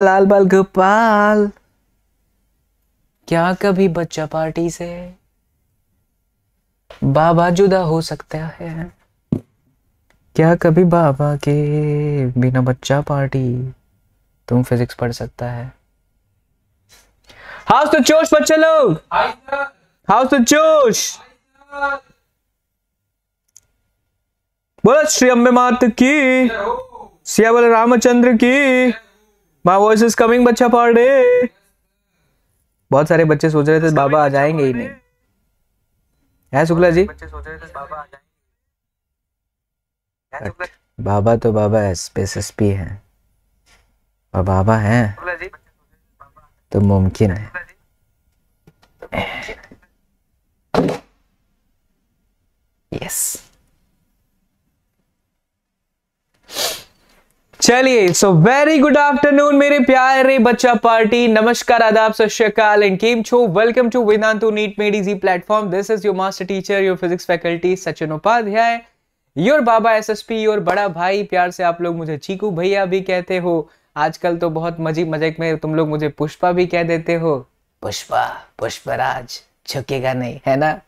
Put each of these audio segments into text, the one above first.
लाल बाल गोपाल। क्या कभी बच्चा पार्टी से बाबा जुदा हो सकता है? क्या कभी बाबा के बिना बच्चा पार्टी तुम फिजिक्स पढ़ सकता है? हाउस तो जोश बच्चे लोग। हाउस तो जोश बोलो श्री अम्बे मात की सिया बोले रामचंद्र की। माई वॉइस इज़ कमिंग बच्चा पार्टी बहुत सारे बच्चे सोच रहे थे बाबा आ जाएँगे ही नहीं। है शुक्ला जी? बाबा तो बाबा एस एस पी है। और बाबा हैं। तो मुमकिन है। यस चलिए सो वेरी गुड आफ्टरनून मेरे प्यारे बच्चा पार्टी। नमस्कार, आदाब, सत एंड केम छो welcome to Vedantu NEET made easy platform this is your master teacher your physics faculty Sachin Upadhyay your Baba SSP your बड़ा भाई, प्यार से आप लोग मुझे चीकू भैया भी कहते हो। आजकल तो बहुत मजी मज़ाक में तुम लोग मुझे पुष्पा भी कह देते हो। पुष्पा, पुष्पराज, झुकेगा नहीं, है ना?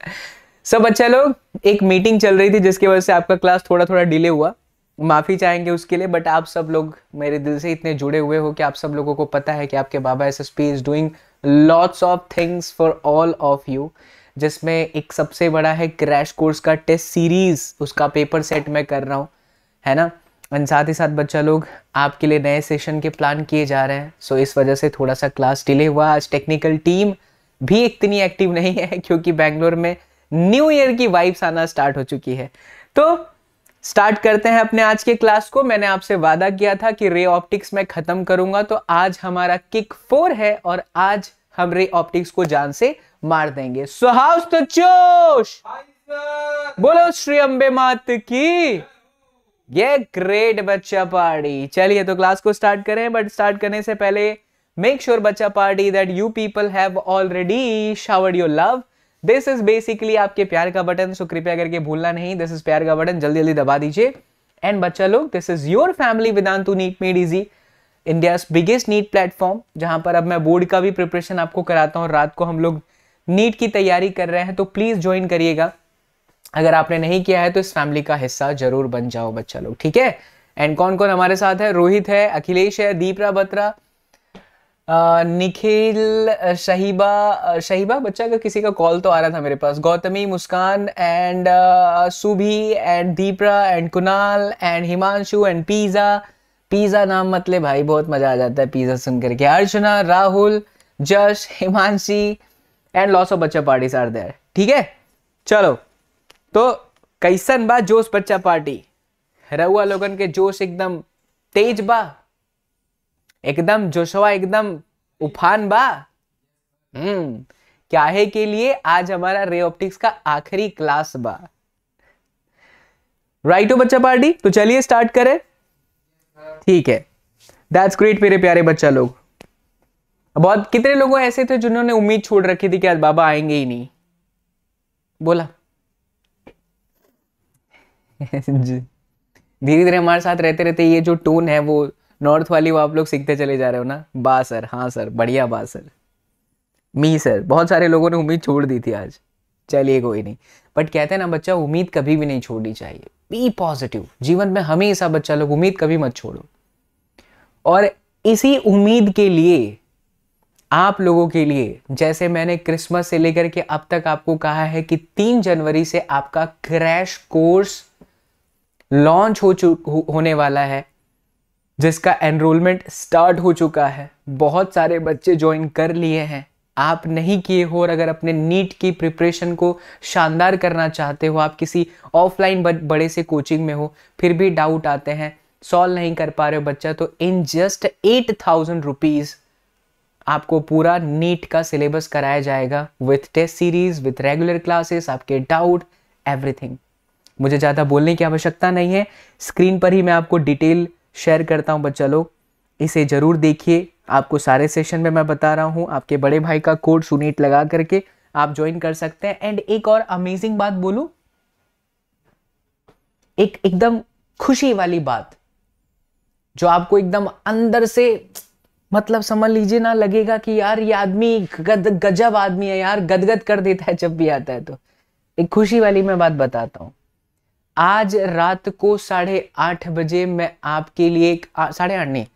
सब अच्छा लोग? एक मीटिंग चल रही थी जिसकी वजह से आपका क्लास थोड़ा थोड़ा डिले हुआ। माफ़ी चाहेंगे उसके लिए बट आप सब लोग मेरे दिल से इतने जुड़े हुए हो कि आप सब लोगों को पता है कि आपके बाबा S S P is doing lots of things for all of you जिसमें एक सबसे बड़ा है क्रैश कोर्स का टेस्ट सीरीज़ उसका पेपर सेट मैं कर रहा हूँ, है ना? एंड साथ ही साथ बच्चा लोग, आपके लिए नए सेशन के प्लान किए जा रहे हैं। सो इस वजह से थोड़ा सा क्लास डिले हुआ। आज टेक्निकल टीम भी इतनी एक्टिव नहीं है, क्योंकि बैंगलोर में न्यू ईयर की वाइब्स आना स्टार्ट हो चुकी है। तो स्टार्ट करते हैं अपने आज के क्लास को। मैंने आपसे वादा किया था कि रे ऑप्टिक्स में खत्म करूँगा तो आज हमारा किक फोर है और आज हम रे ऑप्टिक्स को जान से मार देंगे। सुहाउस तो जोश? बोलो श्री अंबे मात की। ये ग्रेट बच्चा पार्टी चलिए तो क्लास को स्टार्ट करें बट स्टार्ट करने से पहले मेक श्योर बच्चा party that you people have already showered your love this is basically आपके प्यार का बटन सो कृपया करके भूलना नहीं। दिस इज़ प्यार का बटन जल्दी जल्दी दबा दीजिए। एंड बच्चा लोग this is your family Vedantu NEET made easy India biggest NEET platform जहाँ पर अब मैं बोर्ड का भी प्रिपरेशन आपको कराता हूँ। रात को हम लोग नीट की तैयारी कर रहे हैं तो प्लीज़ ज्वाइन करिएगा। अगर आपने नहीं किया है तो इस फैमिली का हिस्सा ज़रूर बन जाओ बच्चा लोग, ठीक है? एंड कौन कौन हमारे साथ है? रोहित है, अखिलेश है, दीपरा बत्रा निखिल शहीबा शहीबा, बच्चा का किसी का कॉल तो आ रहा था मेरे पास। Gautami, Muskan and Subhi and Deepra and Kunal and Himanshu and pizza pizza नाम मत ले भाई, बहुत मज़ा आ जाता है पिज़्ज़ा सुन करके Archana, Rahul, Jash, Himanshi and lots of बच्चा पार्टी आर देयर ठीक है? चलो। तो कैसन बा जोश बच्चा पार्टी रहुआ लोगन के जोश एकदम तेज बा। एकदम जोशवा, एकदम उफान बा। हम्म क्या है के लिए आज हमारा रे ऑप्टिक्स का आखिरी क्लास बा। राइट हो बच्चा पार्टी तो चलिए स्टार्ट करें। ठीक है। दैट्स ग्रेट मेरे प्यारे बच्चा लोग। बहुत, कितने लोग ऐसे थे जिन्होंने उम्मीद छोड़ रखी थी कि आज बाबा आएँगे ही नहीं? बोला। धीरे धीरे हमारे साथ रहते रहते ये जो टोन है वो नॉर्थ वाली वो आप लोग सीखते चले जा रहे हो ना? बा सर हाँ सर बढ़िया बा सर। मी सर बहुत सारे लोगों ने उम्मीद छोड़ दी थी आज। चलिए कोई नहीं। बट कहते हैं ना बच्चा उम्मीद कभी भी नहीं छोड़नी चाहिए। बी पॉजिटिव जीवन में हमेशा बच्चा लोग उम्मीद कभी मत छोड़ो। और इसी उम्मीद के लिए आप लोगों के लिए जैसे मैंने क्रिसमस से लेकर के अब तक आपको कहा है कि तीन जनवरी से आपका क्रैश कोर्स लॉन्च हो हो, होने वाला है। जिसका एनरोलमेंट स्टार्ट हो चुका है। बहुत सारे बच्चे ज्वाइन कर लिए हैं। आप नहीं किए हो और अगर अपने नीट की प्रिपरेशन को शानदार करना चाहते हो, आप किसी ऑफलाइन बड़े से कोचिंग में हो, फिर भी डाउट आते हैं। सॉल्व नहीं कर पा रहे हो बच्चा तो in just eight thousand rupees आपको पूरा नीट का सिलेबस कराया जाएगा with test series with regular classes आपके डाउट एवरीथिंग मुझे ज़्यादा बोलने की आवश्यकता नहीं है। स्क्रीन पर ही मैं आपको डिटेल शेयर करता हूँ बच्चा लोग। इसे ज़रूर देखिए। आपको सारे सेशन में मैं बता रहा हूँ। आपके बड़े भाई का कोड सुनीट लगा करके आप ज्वाइन कर सकते हैं। एंड एक और अमेजिंग बात बोलूँ। एक एकदम खुशी वाली बात, जो आपको एकदम अंदर से मतलब समझ लीजिए ना लगेगा कि यार ये आदमी गद, गजब आदमी है यार, गदगद कर देता है जब भी आता है तो। एक खुशी वाली मैं बात बताता हूँ। आज रात को साढ़े आठ बजे मैं आपके लिए एक साढ़े आठ नहीं।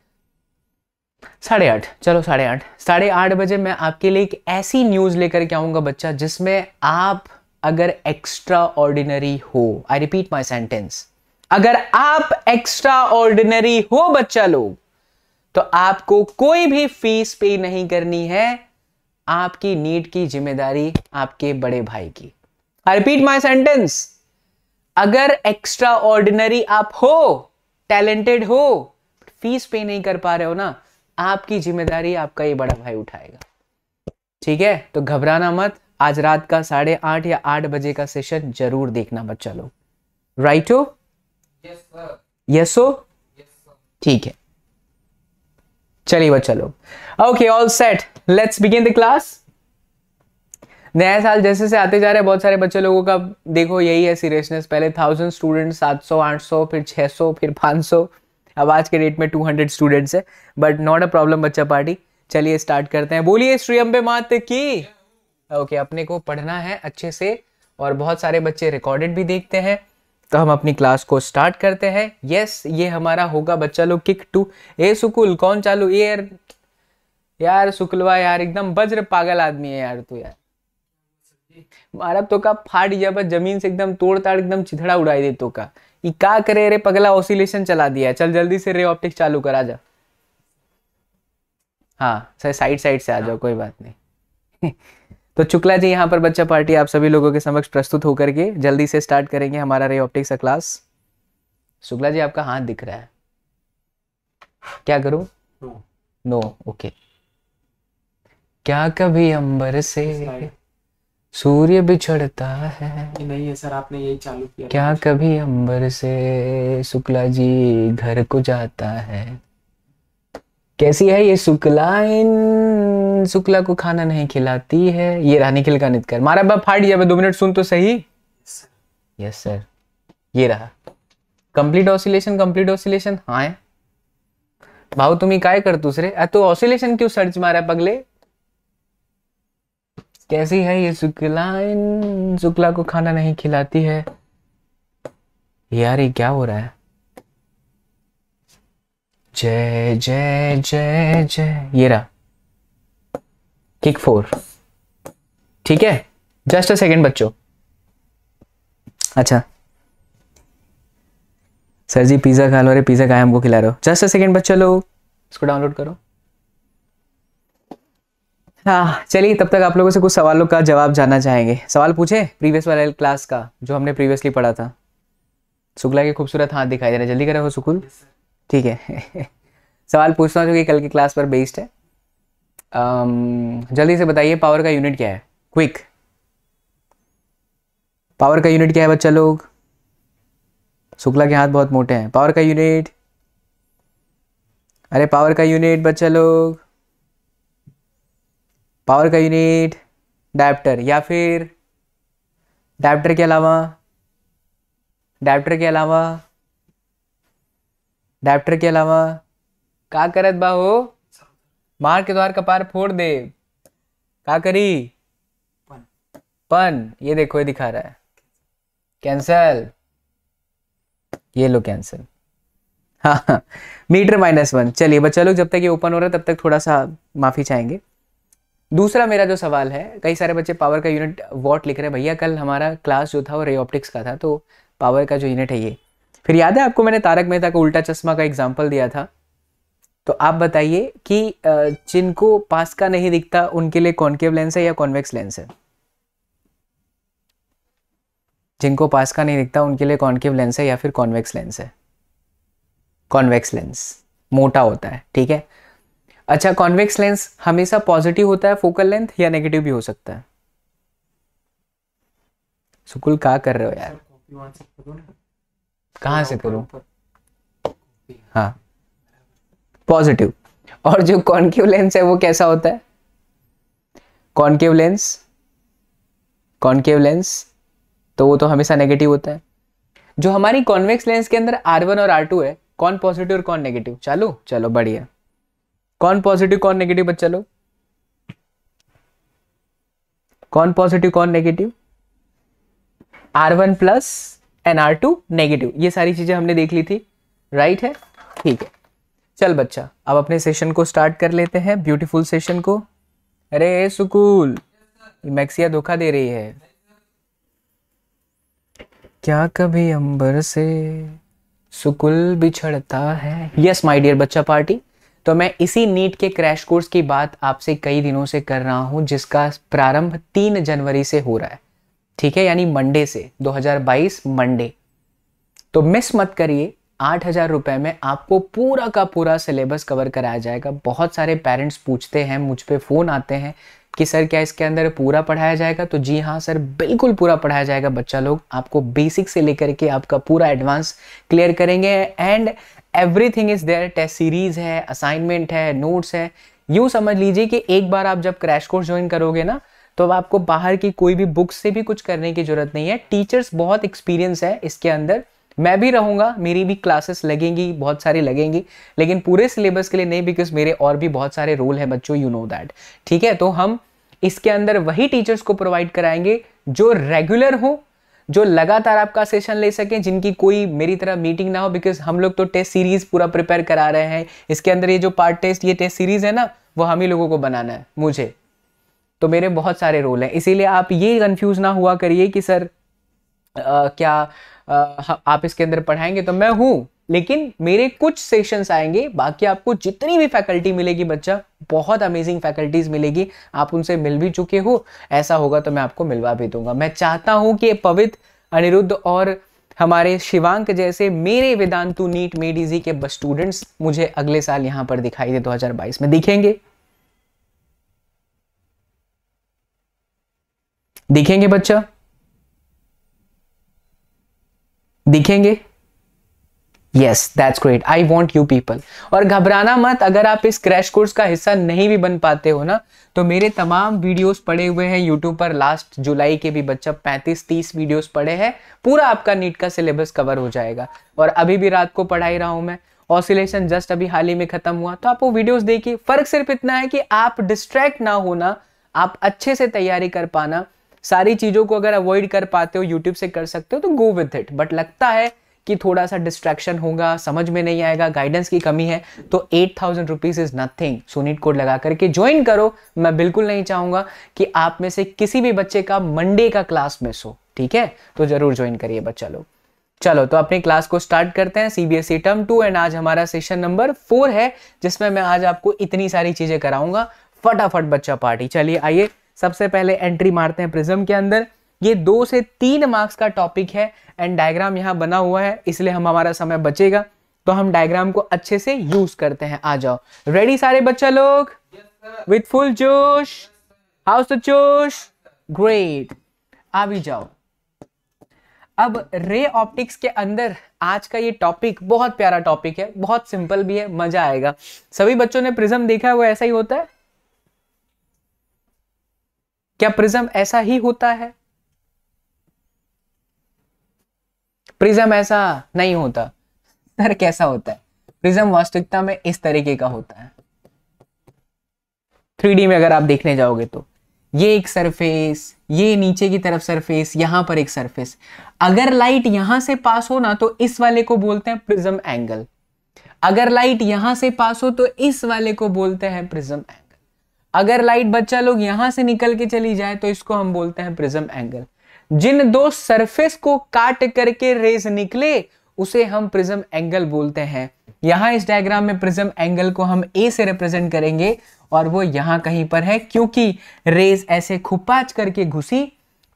साढ़े आठ, चलो साढ़े आठ। साढ़े आठ बजे मैं आपके लिए एक ऐसी न्यूज़ लेकर के आऊँगा बच्चा, जिसमें आप अगर एक्स्ट्रा ऑर्डिनरी हो आई रिपीट माई सेंटेंस अगर आप एक्स्ट्रा ऑर्डिनरी हो बच्चा लोग तो आपको कोई भी फ़ीस पे नहीं करनी है। आपकी नीट की ज़िम्मेदारी आपके बड़े भाई की। आई रिपीट माई सेंटेंस अगर एक्स्ट्रा ऑर्डिनरी आप हो टैलेंटेड हो फ़ीस पे नहीं कर पा रहे हो ना आपकी ज़िम्मेदारी आपका ये बड़ा भाई उठाएगा। ठीक है? तो घबराना मत। आज रात का साढ़े आठ या आठ बजे का सेशन ज़रूर देखना बच्चा लोग। राइट हो? यस हो? ठीक है। चलिए बच्चा लोग। Okay all set let's begin the class नया साल जैसे से आते जा रहे हैं बहुत सारे बच्चे लोगों का देखो यही है सीरियसनेस पहले थाउज़ेंड स्टूडेंट सात सौ आठ सौ फिर छह सौ फिर पाँच सौ। अब आज के डेट में टू हंड्रेड स्टूडेंट्स है बट नॉट अ प्रॉब्लम बच्चा पार्टी। चलिए स्टार्ट करते हैं। बोलिए श्री अम्बे मात की। ओके okay, अपने को पढ़ना है अच्छे से और बहुत सारे बच्चे रिकॉर्डेड भी देखते हैं। तो हम अपनी क्लास को स्टार्ट करते हैं। यस ये हमारा होगा बच्चा लोग किक टू ए सुकुल कौन चालू? यार यार शुक्लवा यार एकदम वज्र पागल आदमी है यार तू यार। मारा तो का फाट जब ज़मीन से एकदम तोड़ ताड़ एकदम चिथड़ा उड़ाई दे तो का ये का करे रे पगला ऑसिलेशन चला दिया चल जल्दी से रे ऑप्टिक्स चालू करा जा हाँ सर साइड साइड से आ जाओ कोई बात नहीं तो शुक्ला जी यहाँ पर बच्चा पार्टी आप सभी लोगों के समक्ष प्रस्तुत होकर के जल्दी से स्टार्ट करेंगे हमारा रे ऑप्टिक्स का क्लास शुक्ला जी आपका हाथ दिख रहा है क्या करूँ नो ओके क्या कभी अंबर से सूर्य बिछड़ता है। नहीं है सर आपने यही चालू किया। क्या कभी अंबर से शुक्ला जी घर को जाता है? कैसी है ये शुक्ला? इन शुक्ला को खाना नहीं खिलाती है। ये रहा निखिल का नित कर। मारा बाप फाट गया दो मिनट सुन तो सही। यस सर ये रहा। कंप्लीट ऑसिलेशन कंप्लीट ऑसिलेशन हाँ भाव तुम काय कर दूसरे? तो ऑसिलेशन क्यों सर्च मारा पगले? कैसी है ये शुक्ला? इन शुक्ला को खाना नहीं खिलाती है। यार ये क्या हो रहा है? जय जय जय जय। ये रहा। किक फोर ठीक है? जस्ट अ सेकेंड बच्चों। अच्छा। सर जी पिज़्ज़ा खा लो अरे पिज़्ज़ा खाए हमको खिला रहे हो? जस्ट अ सेकेंड बच्चों, लो। इसको डाउनलोड करो। हाँ चलिए तब तक आप लोगों से कुछ सवालों का जवाब जानना चाहेंगे। सवाल पूछे प्रीवियस वाले क्लास का जो हमने प्रीवियसली पढ़ा था। शुक्ला के खूबसूरत हाथ दिखाई दे रहे जल्दी करे हो सुकुल ठीक है। सवाल पूछता हूँ जो कि कल की क्लास पर बेस्ड है। um, जल्दी से बताइए पावर का यूनिट क्या है? क्विक पावर का यूनिट क्या है बच्चा लोग? शुक्ला के हाथ बहुत मोटे हैं। पावर का यूनिट अरे पावर का यूनिट बच्चा लोग? पावर का यूनिट डायप्टर या फिर डायप्टर के अलावा डायप्टर के अलावा डायप्टर के अलावा का करत बा हो? मार के द्वार कपार फोड़ दे। का करी? पन। ये देखो ये दिखा रहा है। कैंसल ये लो कैंसल हाँ मीटर माइनस वन। चलिए बच्चा लोग जब तक ये ओपन हो रहा है तब तक थोड़ा सा माफ़ी चाहेंगे। दूसरा मेरा जो सवाल है, कई सारे बच्चे पावर का यूनिट वॉट लिख रहे हैं, भैया, कल हमारा क्लास जो था वो रे ऑप्टिक्स का था तो पावर का जो यूनिट है ये। फिर याद है आपको मैंने तारक मेहता का उल्टा चश्मा का एग्ज़ाम्पल दिया था? तो आप बताइए कि जिनको पास का नहीं दिखता, उनके लिए कॉन्केव लेंस है या कॉन्वेक्स लेंस है? जिनको पास का नहीं दिखता, उनके लिए कॉन्केव लेंस है या फिर कॉन्वेक्स लेंस है? कॉन्वेक्स लेंस मोटा होता है, ठीक है? अच्छा कॉन्वेक्स लेंस हमेशा पॉजिटिव होता है फोकल लेंथ या नेगेटिव भी हो सकता है? सुकुल, कहा कर रहे हो यार? कहाँ से करूँ? हाँ। पॉजिटिव और जो कॉन्केव लेंस है, वो कैसा होता है? कॉन्केव लेंस कॉन्केव लेंस तो वो तो हमेशा नेगेटिव होता है। जो हमारी कॉन्वेक्स लेंस के अंदर आर वन और आर टू है, कौन पॉजिटिव और कौन नेगेटिव चालू? चलो, बढ़िया। कौन पॉजिटिव कौन नेगेटिव बच्चा लोग? कौन पॉजिटिव कौन negative R one plus and R two negative ये सारी चीज़ें हमने देख ली थी। राइट है? ठीक है। चल बच्चा, अब अपने सेशन को स्टार्ट कर लेते हैं ब्यूटीफुल सेशन को। अरे, सुकूल। मैक्सिया धोखा दे रही है। क्या कभी अंबर से सुकुल बिछड़ता है? यस माय डियर बच्चा पार्टी तो मैं इसी नीट के क्रैश कोर्स की बात आपसे कई दिनों से कर रहा हूँ, जिसका प्रारंभ तीन जनवरी से हो रहा है। ठीक है? यानी मंडे से 2022 मंडे। तो मिस मत करिए, आठ हज़ार रुपए में आपको पूरा का पूरा सिलेबस कवर कराया जाएगा। बहुत सारे पेरेंट्स पूछते हैं, मुझ पे फ़ोन आते हैं कि, सर, क्या इसके अंदर पूरा पढ़ाया जाएगा? तो जी हाँ सर, बिल्कुल पूरा पढ़ाया जाएगा बच्चा लोग। आपको बेसिक से लेकर के आपका पूरा एडवांस क्लियर करेंगे। And everything is there test series है असाइनमेंट है नोट्स है. यूँ समझ लीजिए कि एक बार आप जब क्रैश कोर्स ज्वाइन करोगे ना तो अब आपको बाहर की कोई भी बुक से भी कुछ करने की ज़रूरत नहीं है. टीचर्स बहुत एक्सपीरियंस है इसके अंदर. मैं भी रहूँगा, मेरी भी क्लासेस लगेंगी, बहुत सारी लगेंगी, लेकिन पूरे सिलेबस के लिए नहीं बिकॉज़ मेरे और भी बहुत सारे रोल है बच्चों यू नो दैट ठीक है तो हम इसके अंदर वही टीचर्स को प्रोवाइड कराएँगे जो रेगुलर हो जो लगातार आपका सेशन ले सकें जिनकी कोई मेरी तरह मीटिंग ना हो बिकॉज़ हम लोग तो टेस्ट सीरीज़ पूरा प्रिपेयर करा रहे हैं। इसके अंदर ये जो पार्ट टेस्ट ये टेस्ट सीरीज़ है ना वो हम ही लोगों को बनाना है मुझे। तो मेरे बहुत सारे रोल हैं। इसीलिए आप ये कंफ्यूज ना हुआ करिए कि सर आ, क्या आ, आप इसके अंदर पढ़ाएँगे? तो मैं हूँ। लेकिन मेरे कुछ सेशंस आएँगे, बाकी आपको जितनी भी फैकल्टी मिलेगी बच्चा, बहुत अमेजिंग फैकल्टीज मिलेगी। आप उनसे मिल भी चुके हो, ऐसा होगा तो मैं आपको मिलवा भी दूँगा। मैं चाहता हूँ कि पवित्र, अनिरुद्ध और हमारे शिवांक जैसे मेरे वेदांतु नीट मेडीजी के बस स्टूडेंट्स मुझे अगले साल यहाँ पर दिखाई दे 2022 में। दिखेंगे? दिखेंगे बच्चा? दिखेंगे? Yes that's great I want you people और घबराना मत, अगर आप इस क्रैश कोर्स का हिस्सा नहीं भी बन पाते हो ना तो मेरे तमाम वीडियोस पड़े हुए हैं यूट्यूब पर। लास्ट जुलाई के भी बच्चा 35-30 वीडियोस पड़े हैं। पूरा आपका नीट का सिलेबस कवर हो जाएगा। और अभी भी रात को पढ़ाई रहा हूँ मैं। ऑसिलेशन जस्ट अभी हाल ही में खत्म हुआ। तो आप वो वीडियोस देखिए। फ़र्क सिर्फ़ इतना है कि आप डिस्ट्रैक्ट ना होना, आप अच्छे से तैयारी कर पाना। सारी चीज़ों को अगर अवॉइड कर पाते हो यूट्यूब से कर सकते हो तो गो विथ इट बट लगता है कि थोड़ा सा डिस्ट्रैक्शन होगा, समझ में नहीं आएगा गाइडेंस की कमी है तो eight thousand rupees is nothing सोनीट code लगा करके ज्वाइन करो। मैं बिल्कुल नहीं चाहूँगा कि आप में से किसी भी बच्चे का मंडे का क्लास मिस हो, ठीक है? तो ज़रूर ज्वाइन करिए बच्चा लोग। चलो तो अपनी क्लास को स्टार्ट करते हैं सीबीएसई टर्म टू एंड आज हमारा सेशन नंबर फोर है, जिसमें मैं आज आपको इतनी सारी चीज़ें कराऊँगा। फटाफट बच्चा पार्टी चलिए आइए। सबसे पहले एंट्री मारते हैं प्रिज्म के अंदर। ये दो से तीन मार्क्स का टॉपिक है एंड डायग्राम यहाँ बना हुआ है इसलिए हम हमारा समय बचेगा। तो हम डायग्राम को अच्छे से यूज़ करते हैं। आ जाओ। रेडी सारे बच्चा लोग? विथ फुल जोश? हाउस जोश? ग्रेट आ भी जाओ। अब रे ऑप्टिक्स के अंदर आज का ये टॉपिक बहुत प्यारा टॉपिक है बहुत सिंपल भी है मज़ा आएगा। सभी बच्चों ने प्रिज्म देखा है वो ऐसा ही होता है? क्या प्रिज्म ऐसा ही होता है? प्रिज्म ऐसा नहीं होता। सर कैसा होता है? प्रिज्म वास्तविकता में इस तरीके का होता है। थ्री में अगर आप देखने जाओगे तो। ये एक सरफेस, ये नीचे की तरफ़ सरफेस, यहाँ पर एक सरफेस। अगर लाइट यहाँ से पास हो ना तो इस वाले को बोलते हैं प्रिज्म एंगल अगर लाइट यहाँ से पास हो तो इस वाले को बोलते हैं प्रिज्म एंगल अगर लाइट बच्चा लोग यहाँ से निकल के चली जाए तो इसको हम बोलते हैं प्रिज्म एंगल जिन दो सरफेस को काट करके रेज निकले, उसे हम प्रिज्म एंगल बोलते हैं। यहाँ इस डायग्राम में प्रिज्म एंगल को हम ए से रिप्रेजेंट करेंगे और वो यहाँ कहीं पर है, क्योंकि रेज ऐसे खुपाच करके घुसी,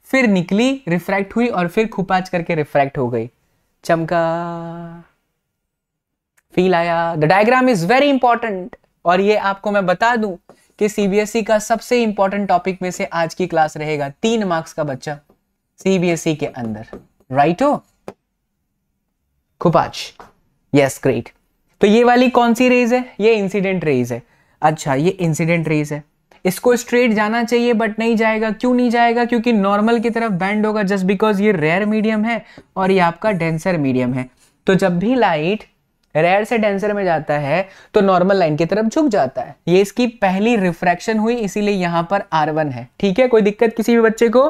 फिर निकली रिफ्रैक्ट हुई और फिर खुपाच करके रिफ्रैक्ट हो गई। चमका। फील आया। The diagram is very important और ये आपको मैं बता दूँ कि सीबीएसई e का सबसे इंपॉर्टेंट टॉपिक में से आज की क्लास रहेगा, तीन मार्क्स का बच्चा। सीबीएसई e के अंदर राइट हो? खुपाच यस ग्रेट तो ये वाली कौन सी रेज है? ये इंसिडेंट रेज है। अच्छा ये इंसिडेंट रेज है। इसको स्ट्रेट जाना चाहिए बट नहीं जाएगा। क्यों नहीं जाएगा? क्योंकि नॉर्मल की तरफ़ बैंड होगा जस्ट बिकॉज़ ये रेयर मीडियम है और ये आपका डेंसर मीडियम है। तो जब भी लाइट रेयर से डेंसर में जाता है तो नॉर्मल लाइन की तरफ़ झुक जाता है। ये इसकी पहली रिफ्रैक्शन हुई, इसीलिए यहाँ पर आर वन है। ठीक है? कोई दिक्कत किसी भी बच्चे को?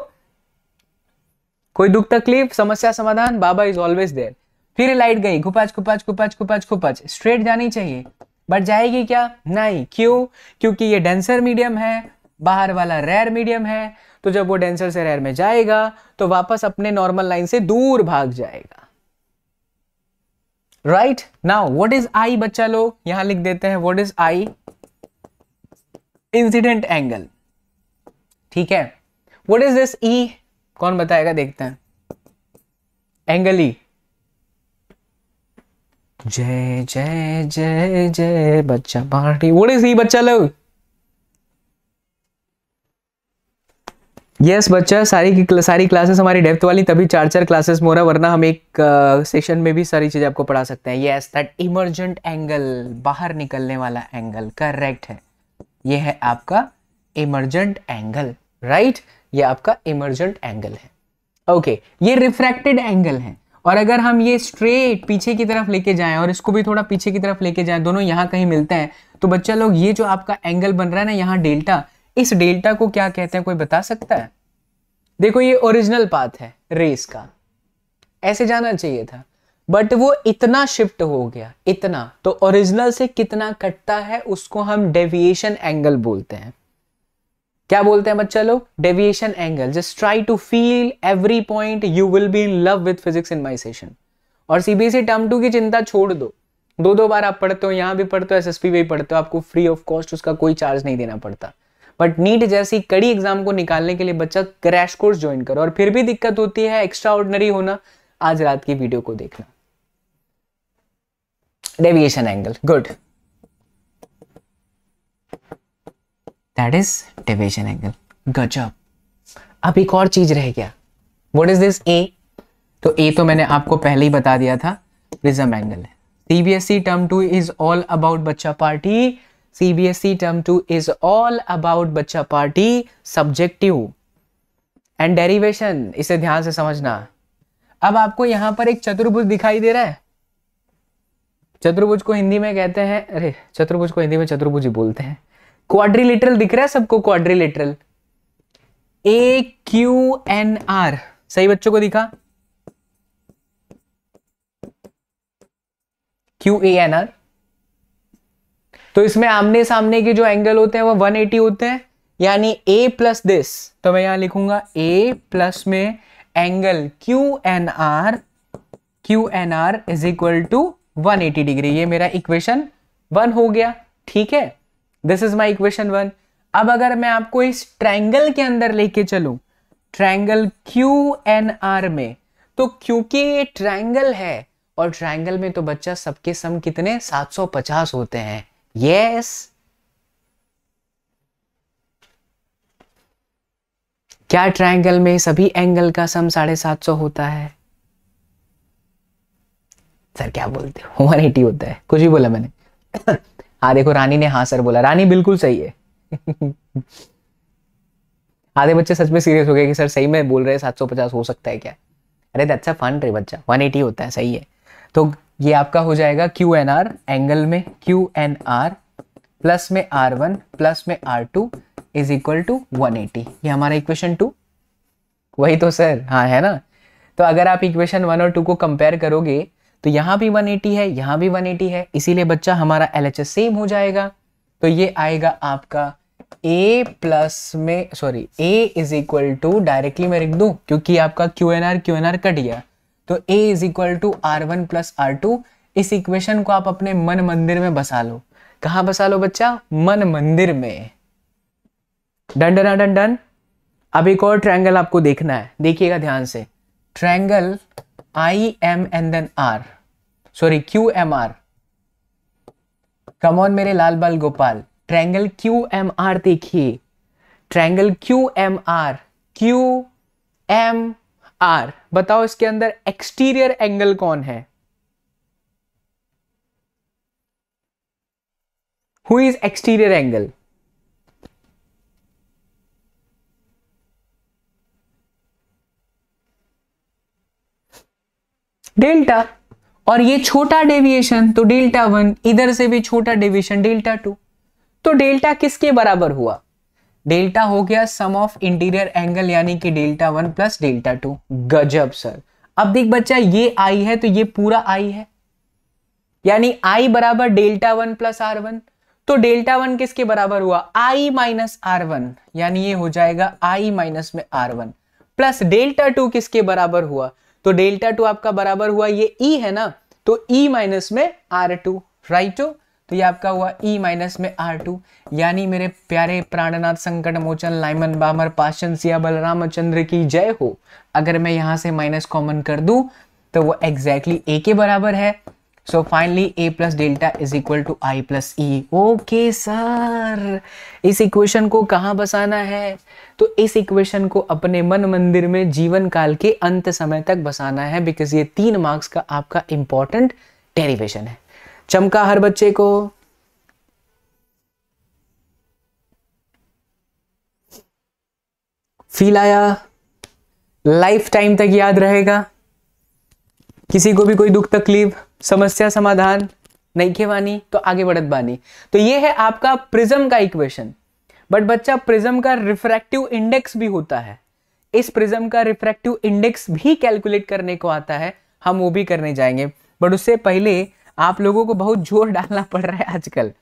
कोई दुख, तकलीफ़, समस्या, समाधान, बाबा इज़ ऑलवेज देयर फिर लाइट गई खुपाच खुपाच खुपाच खुपाच खुपाच स्ट्रेट जानी चाहिए. बट जाएगी क्या? नहीं. क्यों? क्योंकि ये डेंसर मीडियम है, बाहर वाला रेयर मीडियम है तो जब वो डेंसर से रेयर में जाएगा तो वापस अपने नॉर्मल लाइन से दूर भाग जाएगा. Right now what is I बच्चा लोग? यहाँ लिख देते हैं what is I incident angle ठीक है? व्हाट इज़ दिस ई कौन बताएगा? देखते हैं। एंगल। जय जय जय जय बच्चा पार्टी। व्हाट इज़ ई बच्चा लोग यस yes, बच्चा सारी की सारी क्लासेस हमारी डेप्थ वाली तभी चार चार क्लासेस मोरा वरना हम एक सेशन में भी सारी चीज़ें आपको पढ़ा सकते हैं। यस दैट इमरजेंट एंगल बाहर निकलने वाला एंगल करेक्ट है। ये है आपका इमरजेंट एंगल राइट ये आपका इमरजेंट एंगल है। ओके okay, ये रिफ्रैक्टेड एंगल है। और अगर हम ये स्ट्रेट पीछे की तरफ़ लेके जाएँ और इसको भी थोड़ा पीछे की तरफ़ लेके जाएँ दोनों यहाँ कहीं मिलते हैं तो बच्चा लोग ये जो आपका एंगल बन रहा है ना यहाँ डेल्टा इस डेल्टा को क्या कहते हैं? कोई बता सकता है? देखो ये ओरिजिनल पाथ है रेस का। ऐसे जाना चाहिए था। बट वो इतना शिफ्ट हो गया इतना। तो ओरिजिनल से कितना कटता है उसको हम डेविएशन एंगल बोलते हैं। क्या बोलते हैं बच्चा लोग? Deviation angle just try to feel every point you will be in love with physics in my session और सीबीएसई टर्म टू की चिंता छोड़ दो। दो दो बार आप पढ़ते हो, यहाँ भी पढ़ते हो एसएसपी भी पढ़ते हो, आपको फ्री ऑफ़ कॉस्ट उसका कोई चार्ज नहीं देना पड़ता। बट नीट जैसी कड़ी एग्ज़ाम को निकालने के लिए बच्चा क्रैश कोर्स ज्वाइन करो। और फिर भी दिक्कत होती है एक्स्ट्रा ऑर्डनरी होना, आज रात की वीडियो को देखना। Deviation angle good that is deviation angle गजब। अब एक और चीज़ रह गया। व्हाट इज़ दिस ए तो ए तो मैंने आपको पहले ही बता दिया था प्रिज्म एंगल है। CBSE term two is all about बच्चा party. CBSE term two is all about बच्चा पार्टी सब्जेक्टिव एंड डेरिवेशन इसे ध्यान से समझना। अब आपको यहाँ पर एक चतुर्भुज दिखाई दे रहा है। चतुर्भुज को हिंदी में कहते हैं, अरे, चतुर्भुज को हिंदी में चतुर्भुज ही बोलते हैं। क्वाड्रिलेटरल दिख रहा है सबको quadrilateral A Q N R सही बच्चों को दिखा? क्यू ए एन आर तो इसमें आमने सामने के जो एंगल होते हैं वो 180 होते हैं। यानी ए प्लस दिस तो मैं यहाँ लिखूँगा ए प्लस में angle Q N R Q N R is equal to 180 degree ये मेरा इक्वेशन वन हो गया। ठीक है? This is my equation one अब अगर मैं आपको इस ट्रायंगल के अंदर लेके चलू ट्रायंगल क्यू एन आर में तो क्योंकि ये ट्रायंगल है, और ट्रायंगल में तो बच्चा सबके सम कितने? 750 होते हैं। यस क्या ट्रायंगल में सभी एंगल का सम साढ़े सात सौ होता है? सर, क्या बोलते हो? वन एटी होता है। कुछ भी बोला मैंने। हाँ देखो, रानी ने हाँ सर बोला। रानी बिल्कुल सही है। आधे बच्चे सच में सीरियस हो गए कि, सर, सही में बोल रहे हैं, सात सौ पचास हो सकता है क्या? अरे दैट्स अ फन रे बच्चा। वन एटी होता है, सही है। तो ये आपका हो जाएगा क्यू एन आर एंगल में क्यू एन आर प्लस में आर वन प्लस में R two is equal to one eighty ये हमारा इक्वेशन टू वही तो सर हाँ है ना? तो अगर आप इक्वेशन वन और टू को कंपेयर करोगे तो यहाँ भी 180 है, यहाँ भी 180 है, इसीलिए बच्चा हमारा एल सेम हो जाएगा। तो ये आएगा आपका ए प्लस में sorry A is equal to directly मैं लिख दू, क्योंकि आपका Q N R Q N R cut गया। तो A is equal to R one plus R two इस इक्वेशन को आप अपने मन मंदिर में बसा लो। कहा बसा लो बच्चा? मन मंदिर में। Done done done done. अब एक और ट्रायंगल आपको देखना है। देखिएगा ध्यान से। Triangle I M N then R sorry Q M R come on मेरे लाल बाल Gopal. Triangle Q M R देखिए. Triangle Q M R Q M R बताओ इसके अंदर एक्सटीरियर एंगल कौन है? Who is exterior angle delta, और ये छोटा डेविएशन तो डेल्टा वन, इधर से भी छोटा डेविएशन, डेल्टा टू। तो डेल्टा किसके बराबर हुआ? डेल्टा हो गया सम ऑफ़ इंटीरियर एंगल, यानी कि delta one plus delta two. गजब, सर। अब देख बच्चा, ये आई है तो ये पूरा आई है। यानी आई बराबर delta one plus R one. तो डेल्टा वन किसके बराबर हुआ? I minus R one. यानी ये हो जाएगा आई माइनस में R one. Plus delta two किसके बराबर हुआ? तो डेल्टा टू आपका बराबर हुआ ये ई e है ना तो ई e माइनस में आर टू राइटो तो ये आपका हुआ ई e माइनस में आर टू यानी मेरे प्यारे प्राणनाथ संकट मोचन, लाइमन बामर पाशन सिया बलरामचंद्र की जय हो। अगर मैं यहाँ से माइनस कॉमन कर दूँ तो वो एग्जैक्टली exactly ए के बराबर है। So finally A plus delta is equal to I plus E okay sir इस इक्वेशन को कहाँ बसाना है? तो इस इक्वेशन को अपने मन मंदिर में जीवन काल के अंत समय तक बसाना है बिकॉज़ ये तीन मार्क्स का आपका इंपॉर्टेंट डेरिवेशन है। चमका हर बच्चे को। फील आया? लाइफ टाइम तक याद रहेगा? किसी को भी कोई दुख तकलीफ़? समस्या समाधान नहीं खेवानी तो आगे बढ़त बानी। तो ये है आपका प्रिज्म का इक्वेशन। बट बच्चा, प्रिज्म का रिफ्रैक्टिव इंडेक्स भी होता है। इस प्रिज्म का रिफ्रैक्टिव इंडेक्स भी कैलकुलेट करने को आता है। हम वो भी करने जाएँगे। बट उससे पहले आप लोगों को बहुत ज़ोर डालना पड़ रहा है आजकल।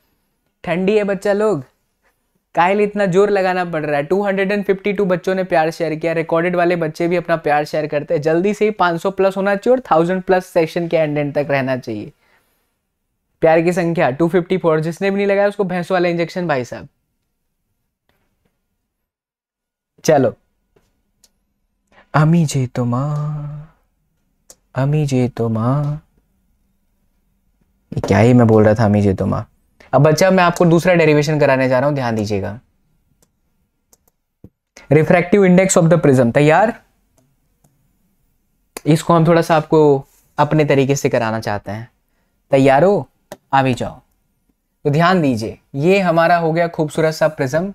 ठंडी है बच्चा लोग। काहे इतना ज़ोर लगाना पड़ रहा है। 252 बच्चों ने प्यार शेयर किया। रिकॉर्डेड वाले बच्चे भी अपना प्यार शेयर करते हैं। जल्दी से ही 500 प्लस होना चाहिए और थाउज़ेंड प्लस सेशन के एंड एंड तक रहना चाहिए। प्यार की संख्या 254 जिसने भी नहीं लगाया, उसको भैंस वाला इंजेक्शन भाई साहब। चलो। अमी जे तो माँ। अमी जे तो माँ। क्या ही मैं बोल रहा था, अमी जे तो माँ। अब बच्चा मैं आपको दूसरा डेरिवेशन कराने जा रहा हूँ, ध्यान दीजिएगा। Refractive index of the prism तैयार? इसको हम थोड़ा सा आपको अपने तरीके से कराना चाहते हैं। तैयार? हो आ भी जाओ। तो ध्यान दीजिए, ये हमारा हो गया खूबसूरत सा प्रिज्म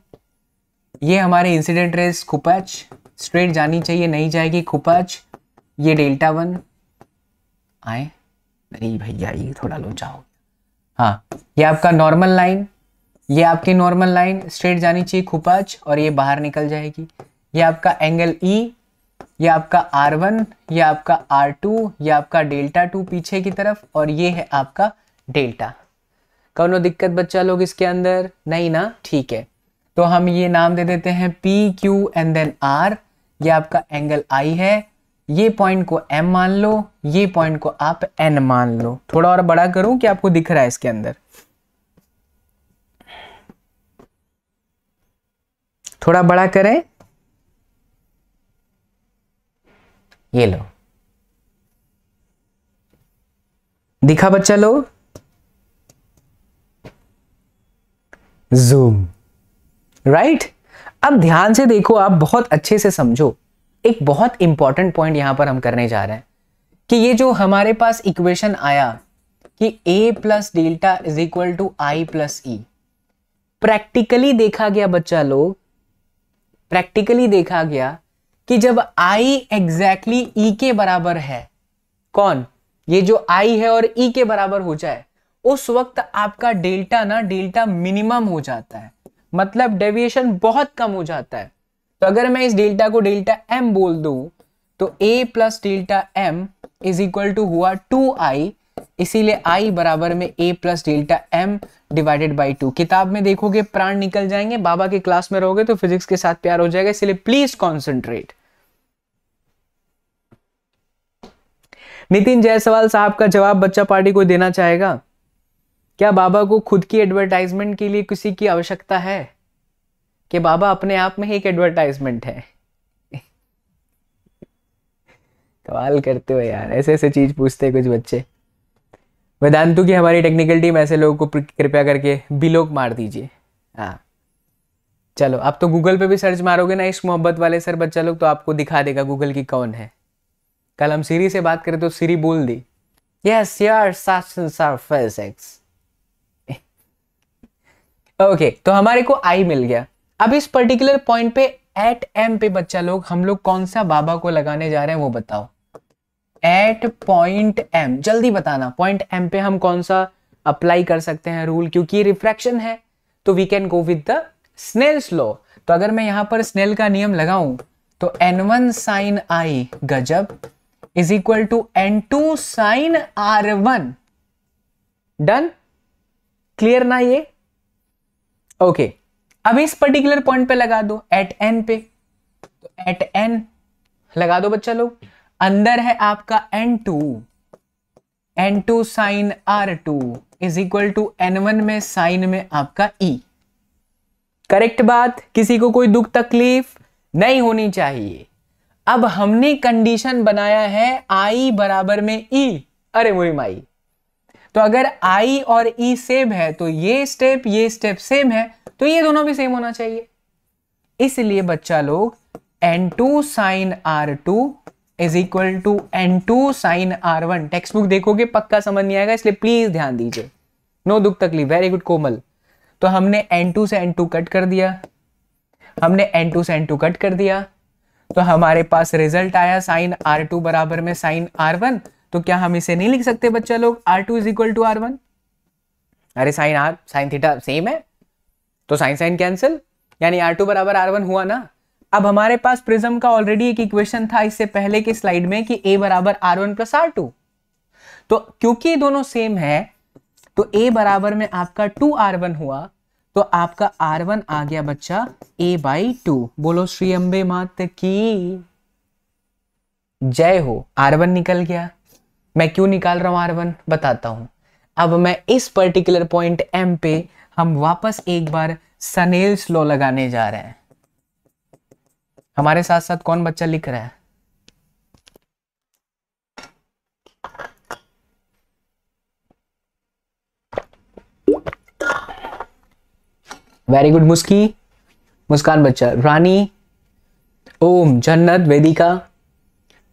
ये हमारे इंसिडेंट रेस खुपच। स्ट्रेट जानी चाहिए, नहीं जाएगी, खुपच। ये डेल्टा वन आए? अरे भैया, ये थोड़ा लो जाओ हाँ ये आपका नॉर्मल लाइन ये आपकी नॉर्मल लाइन स्ट्रेट जानी चाहिए खुपाच और ये बाहर निकल जाएगी। ये आपका एंगल ई e, ये आपका आर वन ये आपका आर टू ये आपका डेल्टा टू पीछे की तरफ़ और ये है आपका डेल्टा कौन दिक्कत बच्चा लोग इसके अंदर? नहीं ना? ठीक है। तो हम ये नाम दे देते हैं P Q and then R ये आपका एंगल आई है। ये पॉइंट को m मान लो, ये पॉइंट को आप n मान लो। थोड़ा और बड़ा करूँ कि आपको दिख रहा है इसके अंदर? थोड़ा बड़ा करें। ये लो। दिखा बच्चा लो। जूम राइट अब ध्यान से देखो, आप बहुत अच्छे से समझो। एक बहुत इंपॉर्टेंट पॉइंट यहाँ पर हम करने जा रहे हैं कि ये जो हमारे पास इक्वेशन आया कि a plus delta is equal to I plus E practically देखा गया बच्चा लोग प्रैक्टिकली देखा गया कि जब i एग्जैक्टली exactly e के बराबर है, कौन? ये जो i है और e के बराबर हो जाए, उस वक्त आपका डेल्टा ना डेल्टा मिनिमम हो जाता है। मतलब डेविएशन बहुत कम हो जाता है। तो अगर मैं इस डेल्टा को डेल्टा एम बोल दू तो A plus delta M is equal to हुआ टू आई इसीलिए आई बराबर में A plus delta M divided by two किताब में देखोगे प्राण निकल जाएँगे, बाबा के क्लास में रहोगे तो फिजिक्स के साथ प्यार हो जाएगा, इसलिए प्लीज़ कॉन्सेंट्रेट नितिन जायसवाल साहब का जवाब बच्चा पार्टी को देना चाहेगा? क्या बाबा को खुद की एडवर्टाइजमेंट के लिए किसी की आवश्यकता है? कि बाबा अपने आप में ही एक एडवर्टाइजमेंट है। कमाल करते हो यार, ऐसे ऐसे चीज़ पूछते हैं कुछ बच्चे। वेदांतु की हमारी टेक्निकल टीम ऐसे लोगों को कृपया करके बिलोक मार दीजिए। हाँ। चलो, आप तो गूगल पे भी सर्च मारोगे ना इस मोहब्बत वाले सर बच्चा लोग तो आपको दिखा देगा गूगल की कौन है। कल हम सीरी से बात करें तो सीरी बोल दी। यस यार ओके तो हमारे को आई मिल गया। अब इस पर्टिकुलर पॉइंट पे एट एम पे बच्चा लोग, हम लोग कौन सा बाबा को लगाने जा रहे हैं वो बताओ। एट पॉइंट एम जल्दी बताना। पॉइंट एम पे हम कौन सा अप्लाई कर सकते हैं रूल क्योंकि रिफ्रैक्शन है तो we can go with the Snell's law तो अगर मैं यहाँ पर स्नेल का नियम लगाऊँ तो एन वन साइन आई गजब is equal to N two sine R one done clear ना ये? Okay okay. अब इस पर्टिकुलर पॉइंट पे लगा दो एट एन पे। तो एट एन लगा दो बच्चा लोग। अंदर है आपका N two N two sine R two is equal to N one में साइन में आपका ई e. करेक्ट बात, किसी को कोई दुख तकलीफ़ नहीं होनी चाहिए। अब हमने कंडीशन बनाया है आई बराबर में ई e. अरे मुरी माई। तो अगर आई और ई e सेम है तो ये स्टेप ये स्टेप सेम है तो ये दोनों भी सेम होना चाहिए। इसलिए बच्चा लोग N two sine R two is equal to N two sine R one textbook देखोगे, पक्का समझ नहीं आएगा, इसलिए प्लीज़ ध्यान दीजिए। नो दुख तकलीफ़ वेरी गुड कोमल। तो हमने एन टू से एन टू कट कर दिया। हमने एन टू से एन टू कट कर दिया। तो हमारे पास रिज़ल्ट आया साइन आर टू बराबर में साइन आर वन तो क्या हम इसे नहीं लिख सकते बच्चा लोग? R two is equal to R one अरे sine R sine theta same है। तो साइन साइन कैंसिल यानी आर टू बराबर आर वन हुआ ना। अब हमारे पास प्रिज्म का ऑलरेडी एक इक्वेशन था इससे पहले के स्लाइड में कि ए बराबर R one plus R two तो क्योंकि ये दोनों सेम है तो ए बराबर में आपका टू आर वन हुआ तो आपका आर वन आ गया बच्चा ए बाई टू बोलो श्री अंबे मात की जय हो आर वन निकल गया। मैं क्यों निकाल रहा हूँ आर वन बताता हूँ। अब मैं इस पर्टिकुलर पॉइंट एम पे हम वापस एक बार सनेल स्लो लगाने जा रहे हैं। हमारे साथ साथ कौन बच्चा लिख रहा है? वेरी गुड मुस्की। मुस्कान बच्चा। Rani, Om, Jannat, Vedika,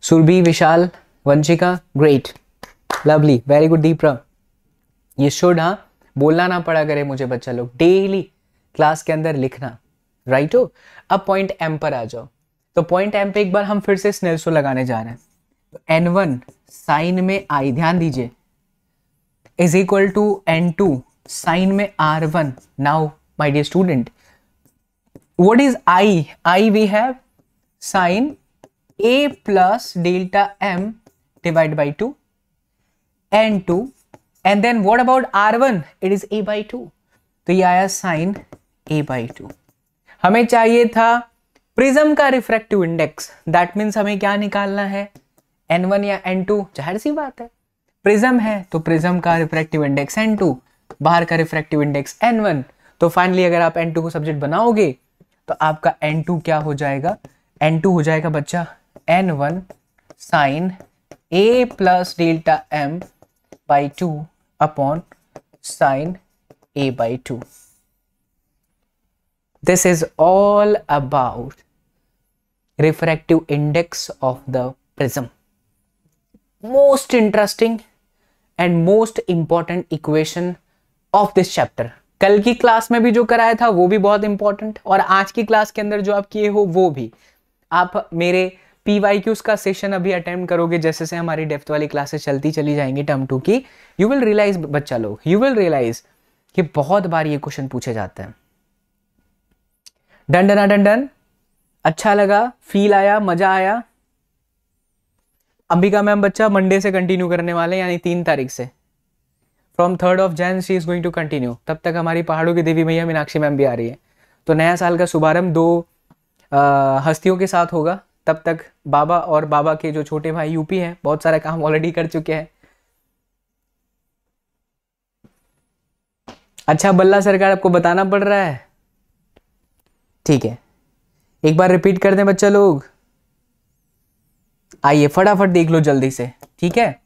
Surabhi, Vishal. Vanshika great lovely very good Deepra ये शुड हाँ बोलना ना पड़ा करे मुझे बच्चा लोग डेली क्लास के अंदर लिखना राइट हो? अब पॉइंट एम पर आ जाओ। तो पॉइंट एम पे एक बार हम फिर से स्नेल्सो लगाने जा रहे हैं। तो एन वन साइन में आई ध्यान दीजिए। Is equal to N two sine में R one now my dear student, what is i? I we have sine a plus delta m divided by 2 and 2 and then what about r1 it is a by 2 तो ये आया sign a by 2 हमें चाहिए था prism का refractive index that means हमें क्या निकालना है? n1 या n2 ज़ाहिर सी बात है। प्रिज्म है तो प्रिज्म का रिफ्रैक्टिव इंडेक्स n2 बाहर का रिफ्रैक्टिव इंडेक्स n1 तो फाइनली अगर आप एन टू को सब्जेक्ट बनाओगे तो आपका एन टू क्या हो जाएगा? एन टू हो जाएगा बच्चा N one sine A plus delta M by two upon sine A by two this is all about refractive index of the prism most interesting and most important equation of this chapter कल की class में भी जो कराया था वो भी बहुत इंपॉर्टेंट और आज की क्लास के अंदर जो आप किए हो वो भी आप मेरे पी वाई क्यूज का सेशन अभी अटेम्प्ट करोगे जैसे से हमारी डेफ्थ वाली क्लासेस चलती चली जाएँगी टर्म टू की यू विल रियलाइज़ बच्चा लोग यू विल रियलाइज़ कि बहुत बार ये क्वेश्चन पूछे जाते हैं। Done done done done. अच्छा लगा फील आया मज़ा आया। अंबिका मैम बच्चा मंडे से कंटिन्यू करने वाले यानी तीन तारीख से। From third of Jan she is going to continue तब तक हमारी पहाड़ों की देवी मैया मीनाक्षी मैम भी आ रही है। तो नया साल का शुभारंभ दो आ, हस्तियों के साथ होगा। तब तक बाबा और बाबा के जो छोटे भाई यूपी हैं, बहुत सारा काम ऑलरेडी कर चुके हैं। अच्छा बल्ला सरकार आपको बताना पड़ रहा है। ठीक है। एक बार रिपीट कर दें बच्चा लोग। आइए, फटाफट देख लो जल्दी से। ठीक है?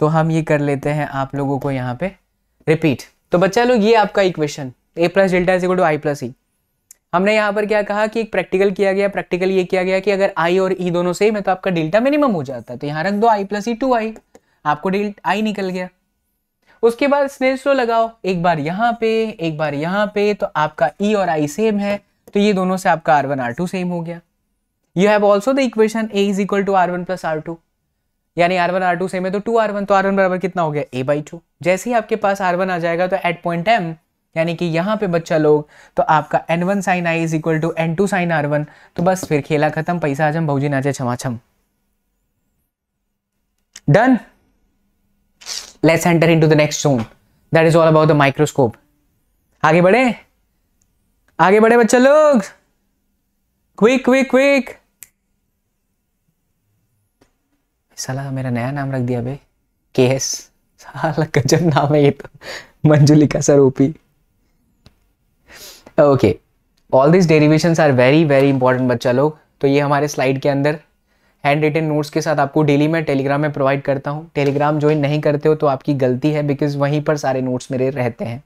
तो हम ये कर लेते हैं आप लोगों को यहाँ पे रिपीट तो बच्चा लोग, ये आपका equation A plus delta is equal to I plus E हमने यहाँ पर क्या कहा कि एक प्रैक्टिकल किया गया प्रैक्टिकल ये किया गया कि अगर आई और ई e दोनों सेम है तो आपका डेल्टा मिनिमम हो जाता है। तो यहाँ रख दो आई प्लस ई टू आई आपको डेल्टा आई निकल गया। उसके बाद स्नेल स्लो लगाओ। एक बार यहाँ पे, एक बार यहाँ पे तो आपका ई e और आई सेम है। तो ये दोनों से आपका R one R two same हो गया। You have also the equation A is equal to R one plus R two यानी R one R two same है तो टू आर वन तो आर वन बराबर कितना हो गया? ए बाई टू जैसे ही आपके पास आर वन आ जाएगा तो एट पॉइंट एम यानी कि यहाँ पे बच्चा लोग तो आपका N one sine I is equal to N two sine R one तो बस फिर खेला खत्म, पैसा आज़म भौजी नाचे छमाछम। Done let's enter into the next zone that is all about the microscope आगे बढ़े? आगे बढ़े बच्चा लोग? क्विक क्विक क्विक साला मेरा नया नाम रख दिया बे। के एस साला गजब नाम है ये तो। Manjulika sir OP okay all this derivations are very very important बच्चा लोग. तो ये हमारे स्लाइड के अंदर हैंड रिटन नोट्स के साथ आपको डेली मैं टेलीग्राम में प्रोवाइड करता हूँ. टेलीग्राम ज्वाइन नहीं करते हो तो आपकी गलती है बिकॉज़ वहीं पर सारे नोट्स मेरे रहते हैं.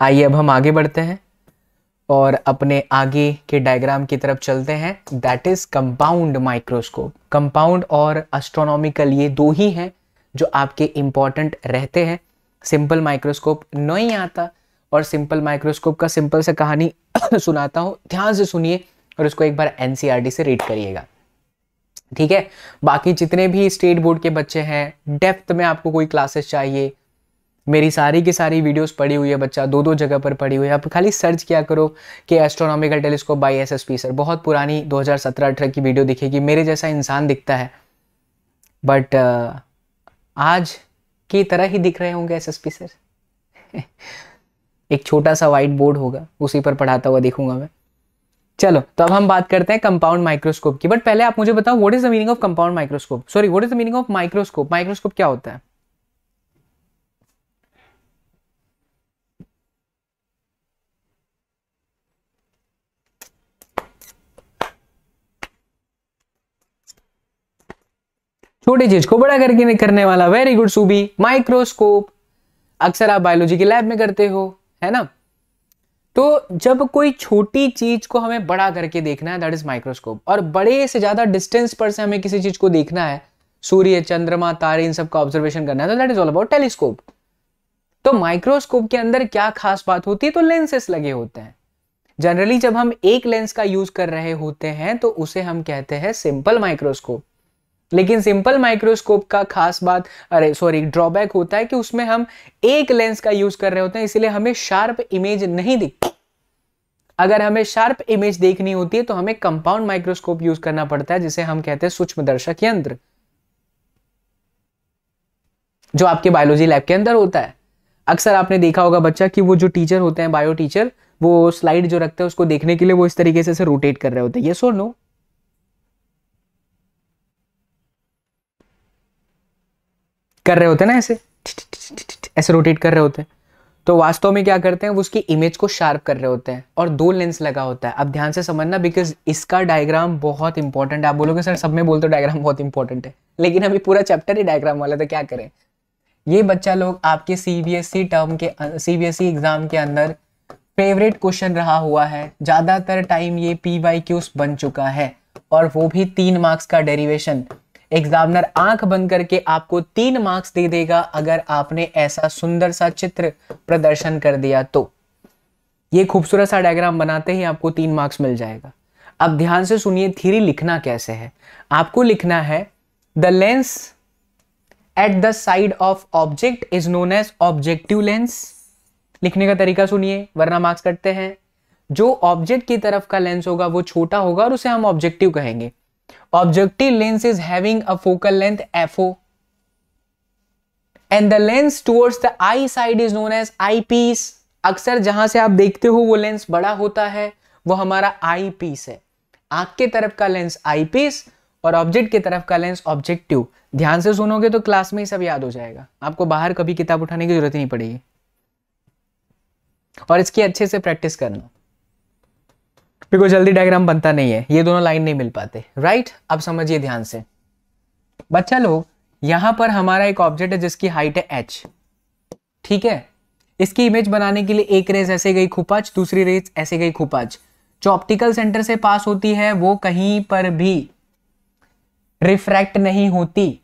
आइए अब हम आगे बढ़ते हैं और अपने आगे के डायग्राम की तरफ़ चलते हैं. That is compound microscope compound और एस्ट्रोनॉमिकल ये दो ही हैं जो आपके इंपॉर्टेंट रहते हैं. सिंपल माइक्रोस्कोप नहीं आता. और सिंपल माइक्रोस्कोप का सिंपल से कहानी सुनाता हूँ। ध्यान से सुनिए और उसको एक बार एन e से रीड करिएगा। ठीक है? बाकी जितने भी स्टेट बोर्ड के बच्चे हैं डेप्थ में आपको कोई क्लासेस चाहिए मेरी सारी की सारी वीडियोस पड़ी हुई है बच्चा दो दो जगह पर पड़ी हुई है। आप खाली सर्च किया करो कि astronomical telescope by SSP sir बहुत पुरानी 2017-18 की वीडियो दिखेगी। मेरे जैसा इंसान दिखता है। बट uh, आज की तरह ही दिख रहे होंगे एसएसपी सर एक छोटा सा वाइट बोर्ड होगा, उसी पर पढ़ाता हुआ देखूँगा मैं। चलो तो अब हम बात करते हैं कंपाउंड माइक्रोस्कोप की। बट पहले आप मुझे बताओ what is the meaning of compound microscope sorry what is the meaning of microscope microscope क्या होता है? छोटी चीज़ को बड़ा करके करने वाला वेरी गुड सूबी माइक्रोस्कोप अक्सर आप बायोलॉजी के लैब में करते हो। है ना? तो जब कोई छोटी चीज़ को हमें बड़ा करके देखना है दैट इज़ माइक्रोस्कोप और बड़े से ज़्यादा डिस्टेंस पर से हमें किसी चीज़ को देखना है, सूर्य, चंद्रमा, तारे, इन सब का ऑब्जर्वेशन करना है तो that is all about telescope तो माइक्रोस्कोप के अंदर क्या खास बात होती है? तो लेंसेस लगे होते हैं। जनरली जब हम एक लेंस का यूज़ कर रहे होते हैं तो उसे हम कहते हैं सिंपल माइक्रोस्कोप लेकिन सिंपल माइक्रोस्कोप का खास बात, अरे सॉरी ड्रॉबैक होता है कि उसमें हम एक लेंस का यूज़ कर रहे होते हैं, इसलिए हमें शार्प इमेज नहीं दिखती अगर हमें शार्प इमेज देखनी होती है तो हमें कंपाउंड माइक्रोस्कोप यूज़ करना पड़ता है, जिसे हम कहते हैं सूक्ष्म दर्शक यंत्र। जो आपके बायोलॉजी लैब के अंदर होता है। अक्सर आपने देखा होगा बच्चा कि वो जो टीचर होते हैं बायो टीचर वो स्लाइड जो रखते हैं, उसको देखने के लिए वो इस तरीके से रोटेट कर रहे होते हैं। ये सो नो कर रहे होते हैं ना ऐसे? ऐसे रोटेट कर रहे होते हैं। तो वास्तव में क्या करते हैं, वो उसकी इमेज को शार्प कर रहे होते हैं और दो लेंस लगा होता है। अब ध्यान से समझना बिकॉज़ इसका डायग्राम बहुत इंपॉर्टेंट है। आप बोलोगे, सर, सब में बोलते हो डायग्राम बहुत इंपॉर्टेंट है। लेकिन अभी पूरा चैप्टर ही डायग्राम वाला तो क्या करें? ये बच्चा लोग आपके सीबीएसई टर्म e के सीबीएसई एग्ज़ाम e के अंदर फेवरेट क्वेश्चन रहा हुआ है। ज़्यादातर टाइम ये पी वाई क्यूज बन चुका है और वो भी तीन मार्क्स का डेरिवेशन एग्जामिनर आँख बंद करके आपको तीन मार्क्स दे देगा अगर आपने ऐसा सुंदर सा चित्र प्रदर्शन कर दिया तो। ये खूबसूरत सा डायग्राम बनाते ही आपको तीन मार्क्स मिल जाएगा। अब ध्यान से सुनिए थ्योरी लिखना कैसे है? आपको लिखना है the lens at the side of object is known as objective lens लिखने का तरीका सुनिए, वरना मार्क्स कटते हैं। जो ऑब्जेक्ट की तरफ़ का लेंस होगा, वो छोटा होगा और उसे हम ऑब्जेक्टिव कहेंगे। Objective lens is having a focal length FO. And the lens towards the eye side is known as eyepiece. अक्सर जहाँ से आप देखते हो वो लेंस बड़ा होता है, वो हमारा आई पीस है। आँख के तरफ़ का लेंस आई पीस और ऑब्जेक्ट की तरफ़ का लेंस ऑब्जेक्टिव ध्यान से सुनोगे तो क्लास में ही सब याद हो जाएगा। आपको बाहर कभी किताब उठाने की ज़रूरत नहीं पड़ेगी। और इसकी अच्छे से प्रैक्टिस करना। बिकॉज़ जल्दी डायग्राम बनता नहीं है। ये दोनों लाइन नहीं मिल पाते। राइट अब समझिए ध्यान से। बच्चा लोग, यहाँ पर हमारा एक ऑब्जेक्ट है जिसकी हाइट है एच ठीक है? इसकी इमेज बनाने के लिए एक रेज ऐसे गई खुपाच दूसरी रेज ऐसे गई खुपाच जो ऑप्टिकल सेंटर से पास होती है, वो कहीं पर भी रिफ्रैक्ट नहीं होती।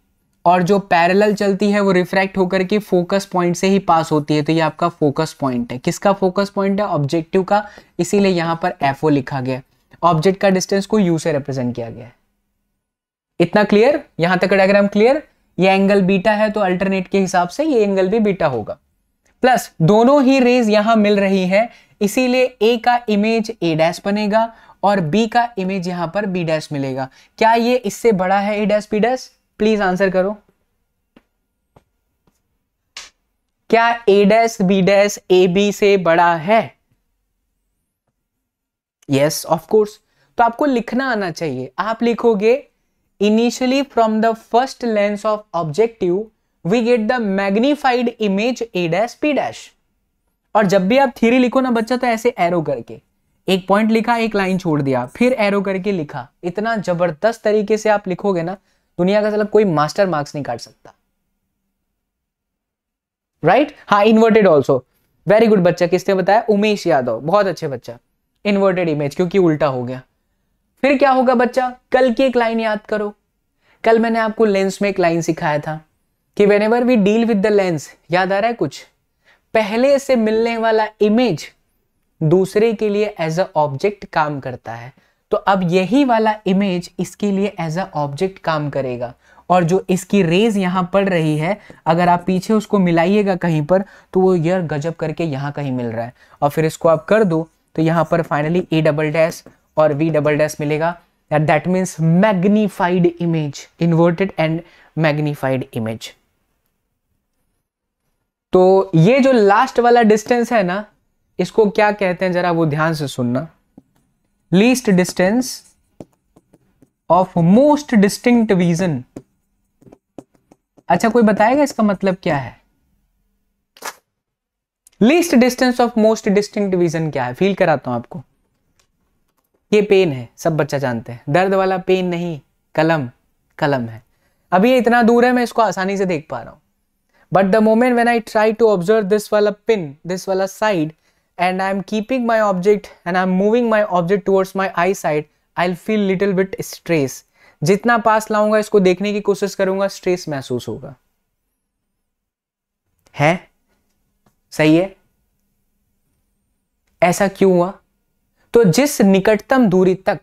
और जो पैरेलल चलती है, वो रिफ्रैक्ट होकर के फोकस पॉइंट से ही पास होती है। तो ये आपका फोकस पॉइंट है। किसका फोकस पॉइंट है? ऑब्जेक्टिव का। इसीलिए यहाँ पर एफ़ लिखा गया ऑब्जेक्ट का डिस्टेंस को यू से रिप्रेजेंट किया गया है। इतना क्लियर यहाँ तक डायग्राम क्लियर ये एंगल बीटा है तो अल्टरनेट के हिसाब से ये एंगल भी बीटा होगा। प्लस दोनों ही रेज यहाँ मिल रही है। इसीलिए ए का इमेज ए डैश बनेगा और बी का इमेज यहाँ पर बी डैश मिलेगा। क्या ये इससे बड़ा है A dash B dash please answer करो। क्या A dash B dash A B से बड़ा है? यस ऑफ़ कोर्स तो आपको लिखना आना चाहिए। आप लिखोगे initially from the first lens of objective we get the magnified image A dash P dash और जब भी आप थ्योरी लिखो ना बच्चा तो ऐसे एरो करके। एक पॉइंट लिखा, एक लाइन छोड़ दिया। फिर एरो करके लिखा। इतना ज़बरदस्त तरीके से आप लिखोगे ना दुनिया का मतलब कोई मास्टर मार्क्स नहीं काट सकता। Right right? हाँ इन्वर्टेड ऑल्सो वेरी गुड बच्चा, किसने बताया? उमेश यादव। बहुत अच्छे बच्चा। इन्वर्टेड इमेज क्योंकि उल्टा हो गया। फिर क्या होगा बच्चा? कल की एक लाइन याद करो। कल मैंने आपको लेंस में एक लाइन सिखाया था कि whenever we deal with the lens याद आ रहा है कुछ? पहले से मिलने वाला इमेज दूसरे के लिए एज अ ऑब्जेक्ट काम करता है। तो अब यही वाला इमेज इसके लिए एज अ ऑब्जेक्ट काम करेगा। और जो इसकी रेज यहाँ पड़ रही है, अगर आप पीछे उसको मिलाइएगा कहीं पर तो वो यार गजब करके यहाँ कहीं मिल रहा है। और फिर इसको आप कर दो तो यहाँ पर फाइनली ए डबल डैश और वी डबल डैश मिलेगा। That means magnified image inverted and magnified image तो ये जो लास्ट वाला डिस्टेंस है ना, इसको क्या कहते हैं, जरा वो ध्यान से सुनना। Least distance of most distinct vision अच्छा कोई बताएगा इसका मतलब क्या है? Least distance of most distinct vision क्या है? फील कराता हूँ आपको। ये पेन है, सब बच्चा जानते हैं। दर्द वाला पेन नहीं, कलम कलम है। अभी ये इतना दूर है, मैं इसको आसानी से देख पा रहा हूँ। But the moment when I try to observe this वाला पिन दिस वाला side and I am keeping my object and I am moving my object towards my eyesight, I'll feel little bit stress. जितना पास लाऊँगा इसको देखने की कोशिश करूँगा stress महसूस होगा। है? सही है? ऐसा क्यों हुआ? तो जिस निकटतम दूरी तक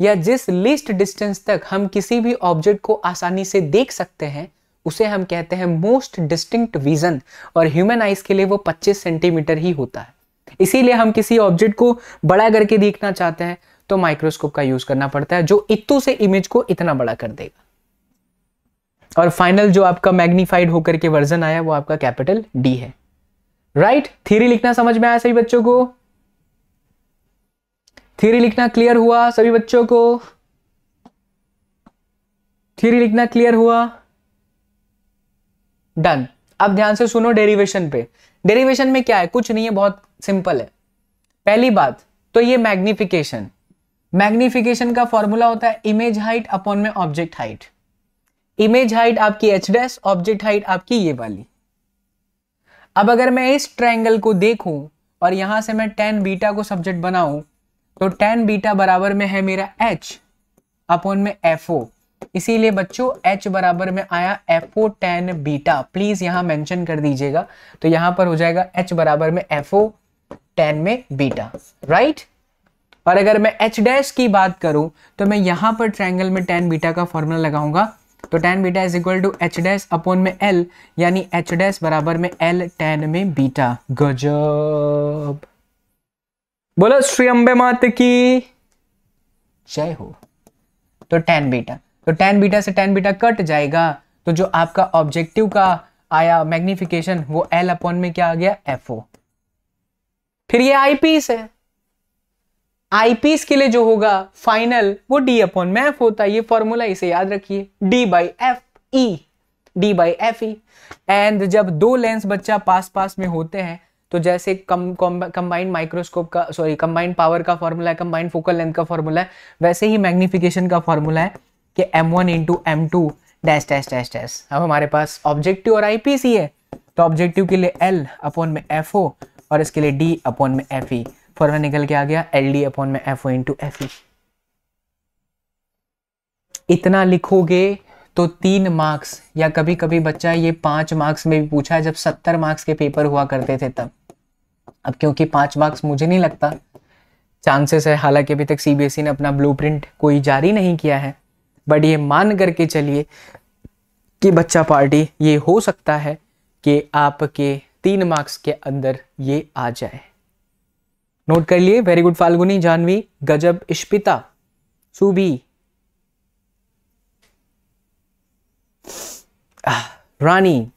या जिस लिस्ट डिस्टेंस तक हम किसी भी ऑब्जेक्ट को आसानी से देख सकते हैं उसे हम कहते हैं मोस्ट डिस्टिंक्ट विजन और ह्यूमन आइज़ के लिए वो 25 सेंटीमीटर ही होता है। इसीलिए हम किसी ऑब्जेक्ट को बड़ा करके देखना चाहते हैं तो माइक्रोस्कोप का यूज़ करना पड़ता है, जो इतु से इमेज को इतना बड़ा कर देगा। और फाइनल जो आपका मैग्निफाइड होकर के वर्जन आया, वो आपका कैपिटल डी है। Right right? थ्योरी लिखना समझ में आया सभी बच्चों को? थ्योरी लिखना क्लियर हुआ सभी बच्चों को? थ्योरी लिखना क्लियर हुआ? डन अब ध्यान से सुनो डेरिवेशन पे। डेरिवेशन में क्या है? कुछ नहीं है, बहुत सिंपल है। पहली बात तो ये मैग्निफिकेशन मैग्निफिकेशन का फॉर्मूला होता है इमेज हाइट अपॉन में ऑब्जेक्ट हाइट इमेज हाइट आपकी एच डैश ऑब्जेक्ट हाइट आपकी ये वाली। अब अगर मैं इस ट्रायंगल को देखूँ और यहाँ से मैं टेन बीटा को सब्जेक्ट बनाऊँ तो टेन बीटा बराबर में है मेरा एच अपॉन में एफ़ ओ इसीलिए बच्चों, h बराबर में आया F O ten beta please यहाँ मेंशन कर दीजिएगा। तो यहाँ पर हो जाएगा h बराबर में एफ़ ओ टेन में बीटा राइट और अगर मैं एच डैश की बात करूँ तो मैं यहाँ पर ट्रायंगल में टेन बीटा का फॉर्मूला लगाऊँगा। तो ten beta is equal to H dash upon में एल यानी एच डैश बराबर में एल टेन में बीटा गजब। बोलो, श्री अंबे मात की। जय हो। तो टेन बीटा तो टेन बीटा से टेन बीटा कट जाएगा। तो जो आपका ऑब्जेक्टिव का आया मैग्निफिकेशन वो एल अपॉन में क्या आ गया? एफ़ ओ फिर ये आईपीस है। आईपीस के लिए जो होगा फाइनल वो डी अपॉन में एफ़ होता है। ये फॉर्मूला इसे याद रखिए। D by F E D by F E and जब दो लेंस बच्चा पास पास में होते हैं तो जैसे कंबाइंड माइक्रोस्कोप का सॉरी कंबाइंड पावर का फॉर्मूला है कंबाइंड फोकल लेंथ का फॉर्मूला है, वैसे ही मैग्निफिकेशन का फॉर्मूला है। कि M one into M two dash dash dash dash अब हमारे पास ऑब्जेक्टिव और आईपीसी है। तो ऑब्जेक्टिव के लिए एल अपॉन में एफ़ ओ और इसके लिए डी अपॉन में एफ़ ई फॉर्मूला निकल के आ गया एल डी अपॉन में F O into F E इतना लिखोगे तो तीन मार्क्स या कभी कभी बच्चा ये पाँच मार्क्स में भी पूछा है, जब सत्तर मार्क्स के पेपर हुआ करते थे तब। अब क्योंकि पाँच मार्क्स मुझे नहीं लगता चांसेस है, हालाँकि अभी तक सीबीएसई e ने अपना ब्लूप्रिंट कोई जारी नहीं किया है। बट ये मान करके चलिए कि बच्चा पार्टी, ये हो सकता है कि आपके तीन मार्क्स के अंदर ये आ जाए। नोट कर लिए वेरी गुड फाल्गुनी, जानवी, गजब, Ishpita, Subi. Rani.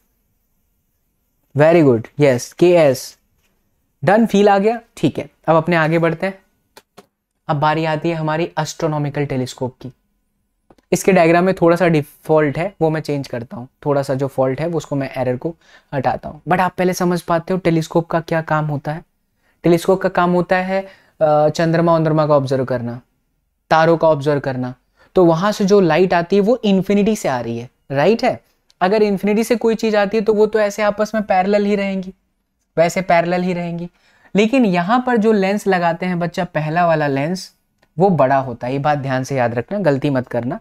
Very good yes K S done feel आ गया? ठीक है, अब अपने आगे बढ़ते हैं। अब बारी आती है हमारी एस्ट्रोनॉमिकल टेलीस्कोप की। इसके डायग्राम में थोड़ा सा डिफ़ॉल्ट है, वो मैं चेंज करता हूँ। थोड़ा सा जो फॉल्ट है वो उसको मैं एरर को हटाता हूँ। बट आप पहले समझ पाते हो टेलीस्कोप का क्या काम होता है। टेलीस्कोप का काम होता है चंद्रमा वंद्रमा का ऑब्ज़र्व करना, तारों का ऑब्ज़र्व करना। तो वहाँ से जो लाइट आती है, वो इन्फिनिटी से आ रही है। राइट है? अगर इन्फिनिटी से कोई चीज़ आती है तो वो तो ऐसे आपस में पैरेलल ही रहेंगी। वैसे पैरेलल ही रहेंगी। लेकिन यहाँ पर जो लेंस लगाते हैं बच्चा, पहला वाला लेंस वो बड़ा होता है। ये बात ध्यान से याद रखना, गलती मत करना।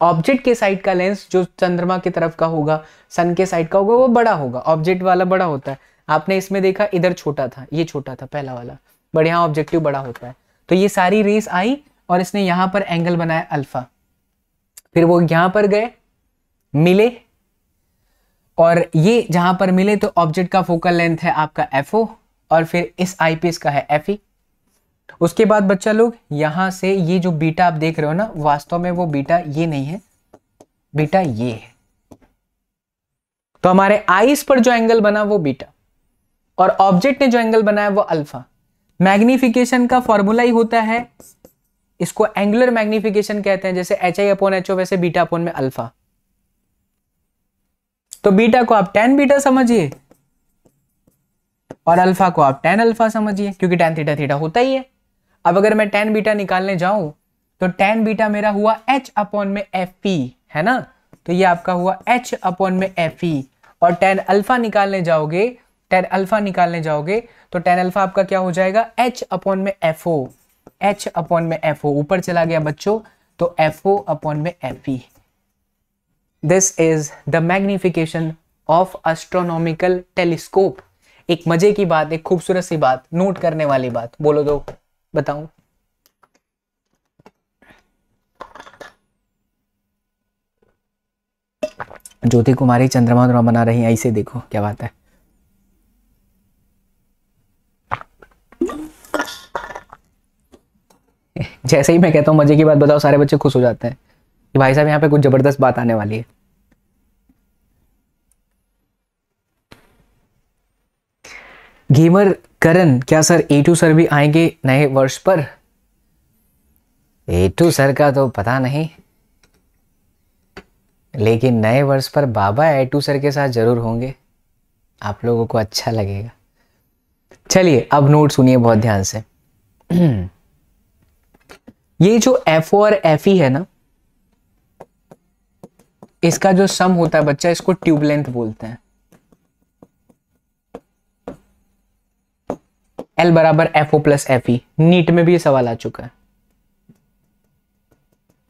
ऑब्जेक्ट के साइड का लेंस जो चंद्रमा की तरफ़ का होगा, सन के साइड का होगा, वो बड़ा होगा। ऑब्जेक्ट वाला बड़ा होता है। आपने इसमें देखा, इधर छोटा था, ये छोटा था, पहला वाला। बट यहाँ ऑब्जेक्टिव बड़ा होता है। तो ये सारी रेस आई और इसने यहाँ पर एंगल बनाया अल्फ़ा। फिर वो यहाँ पर गए, मिले। और ये जहाँ पर मिले तो ऑब्जेक्ट का फोकल लेंथ है आपका FO और फिर इस आईपीएस का है एफ़ उसके बाद बच्चा लोग, यहाँ से ये जो बीटा आप देख रहे हो ना, वास्तव में वो बीटा ये नहीं है, बीटा ये है। तो हमारे आईस पर जो एंगल बना वो बीटा, और ऑब्जेक्ट ने जो एंगल बनाया वो अल्फ़ा मैग्निफिकेशन का फॉर्मूला ही होता है, इसको एंगुलर मैग्निफिकेशन कहते हैं, जैसे H I upon H O वैसे बीटा अपॉन में अल्फ़ा तो बीटा को आप टेन बीटा समझिए, और अल्फ़ा को आप टेन अल्फ़ा समझिए, क्योंकि टेन थीटा थीटा होता ही है। अब अगर मैं टेन बीटा निकालने जाऊँ तो टेन बीटा मेरा हुआ एच अपॉन में एफ़ पी है ना? तो ये आपका हुआ एच अपॉन में एफ़ ई और टेन अल्फ़ा निकालने जाओगे टेन अल्फ़ा निकालने जाओगे तो टेन अल्फ़ा आपका क्या हो जाएगा? एच अपॉन में एफ़ ओ एच अपॉन में एफ़ ओ ऊपर चला गया बच्चों तो एफ़ ओ अपॉन में F E this is the magnification of astronomical telescope एक मज़े की बात, एक खूबसूरत सी बात नोट करने वाली बात। बोलो दो बताऊँ। ज्योति कुमारी चंद्रमा बना रही है ऐसे देखो, क्या बात है। जैसे ही मैं कहता हूँ, मज़े की बात बताओ, सारे बच्चे खुश हो जाते हैं। कि भाई साहब, यहाँ पे कुछ ज़बरदस्त बात आने वाली है। गेमर करण, क्या सर ए टू सर भी आएँगे नए वर्ष पर? ए टू सर का तो पता नहीं। लेकिन नए वर्ष पर बाबा ए टू सर के साथ ज़रूर होंगे। आप लोगों को अच्छा लगेगा। चलिए, अब नोट सुनिए बहुत ध्यान से। ये जो एफ़ और एफ़ ई है ना, इसका जो सम होता है बच्चा, इसको ट्यूब लेंथ बोलते हैं। एल बराबर F O plus F E NEET में भी ये सवाल आ चुका है।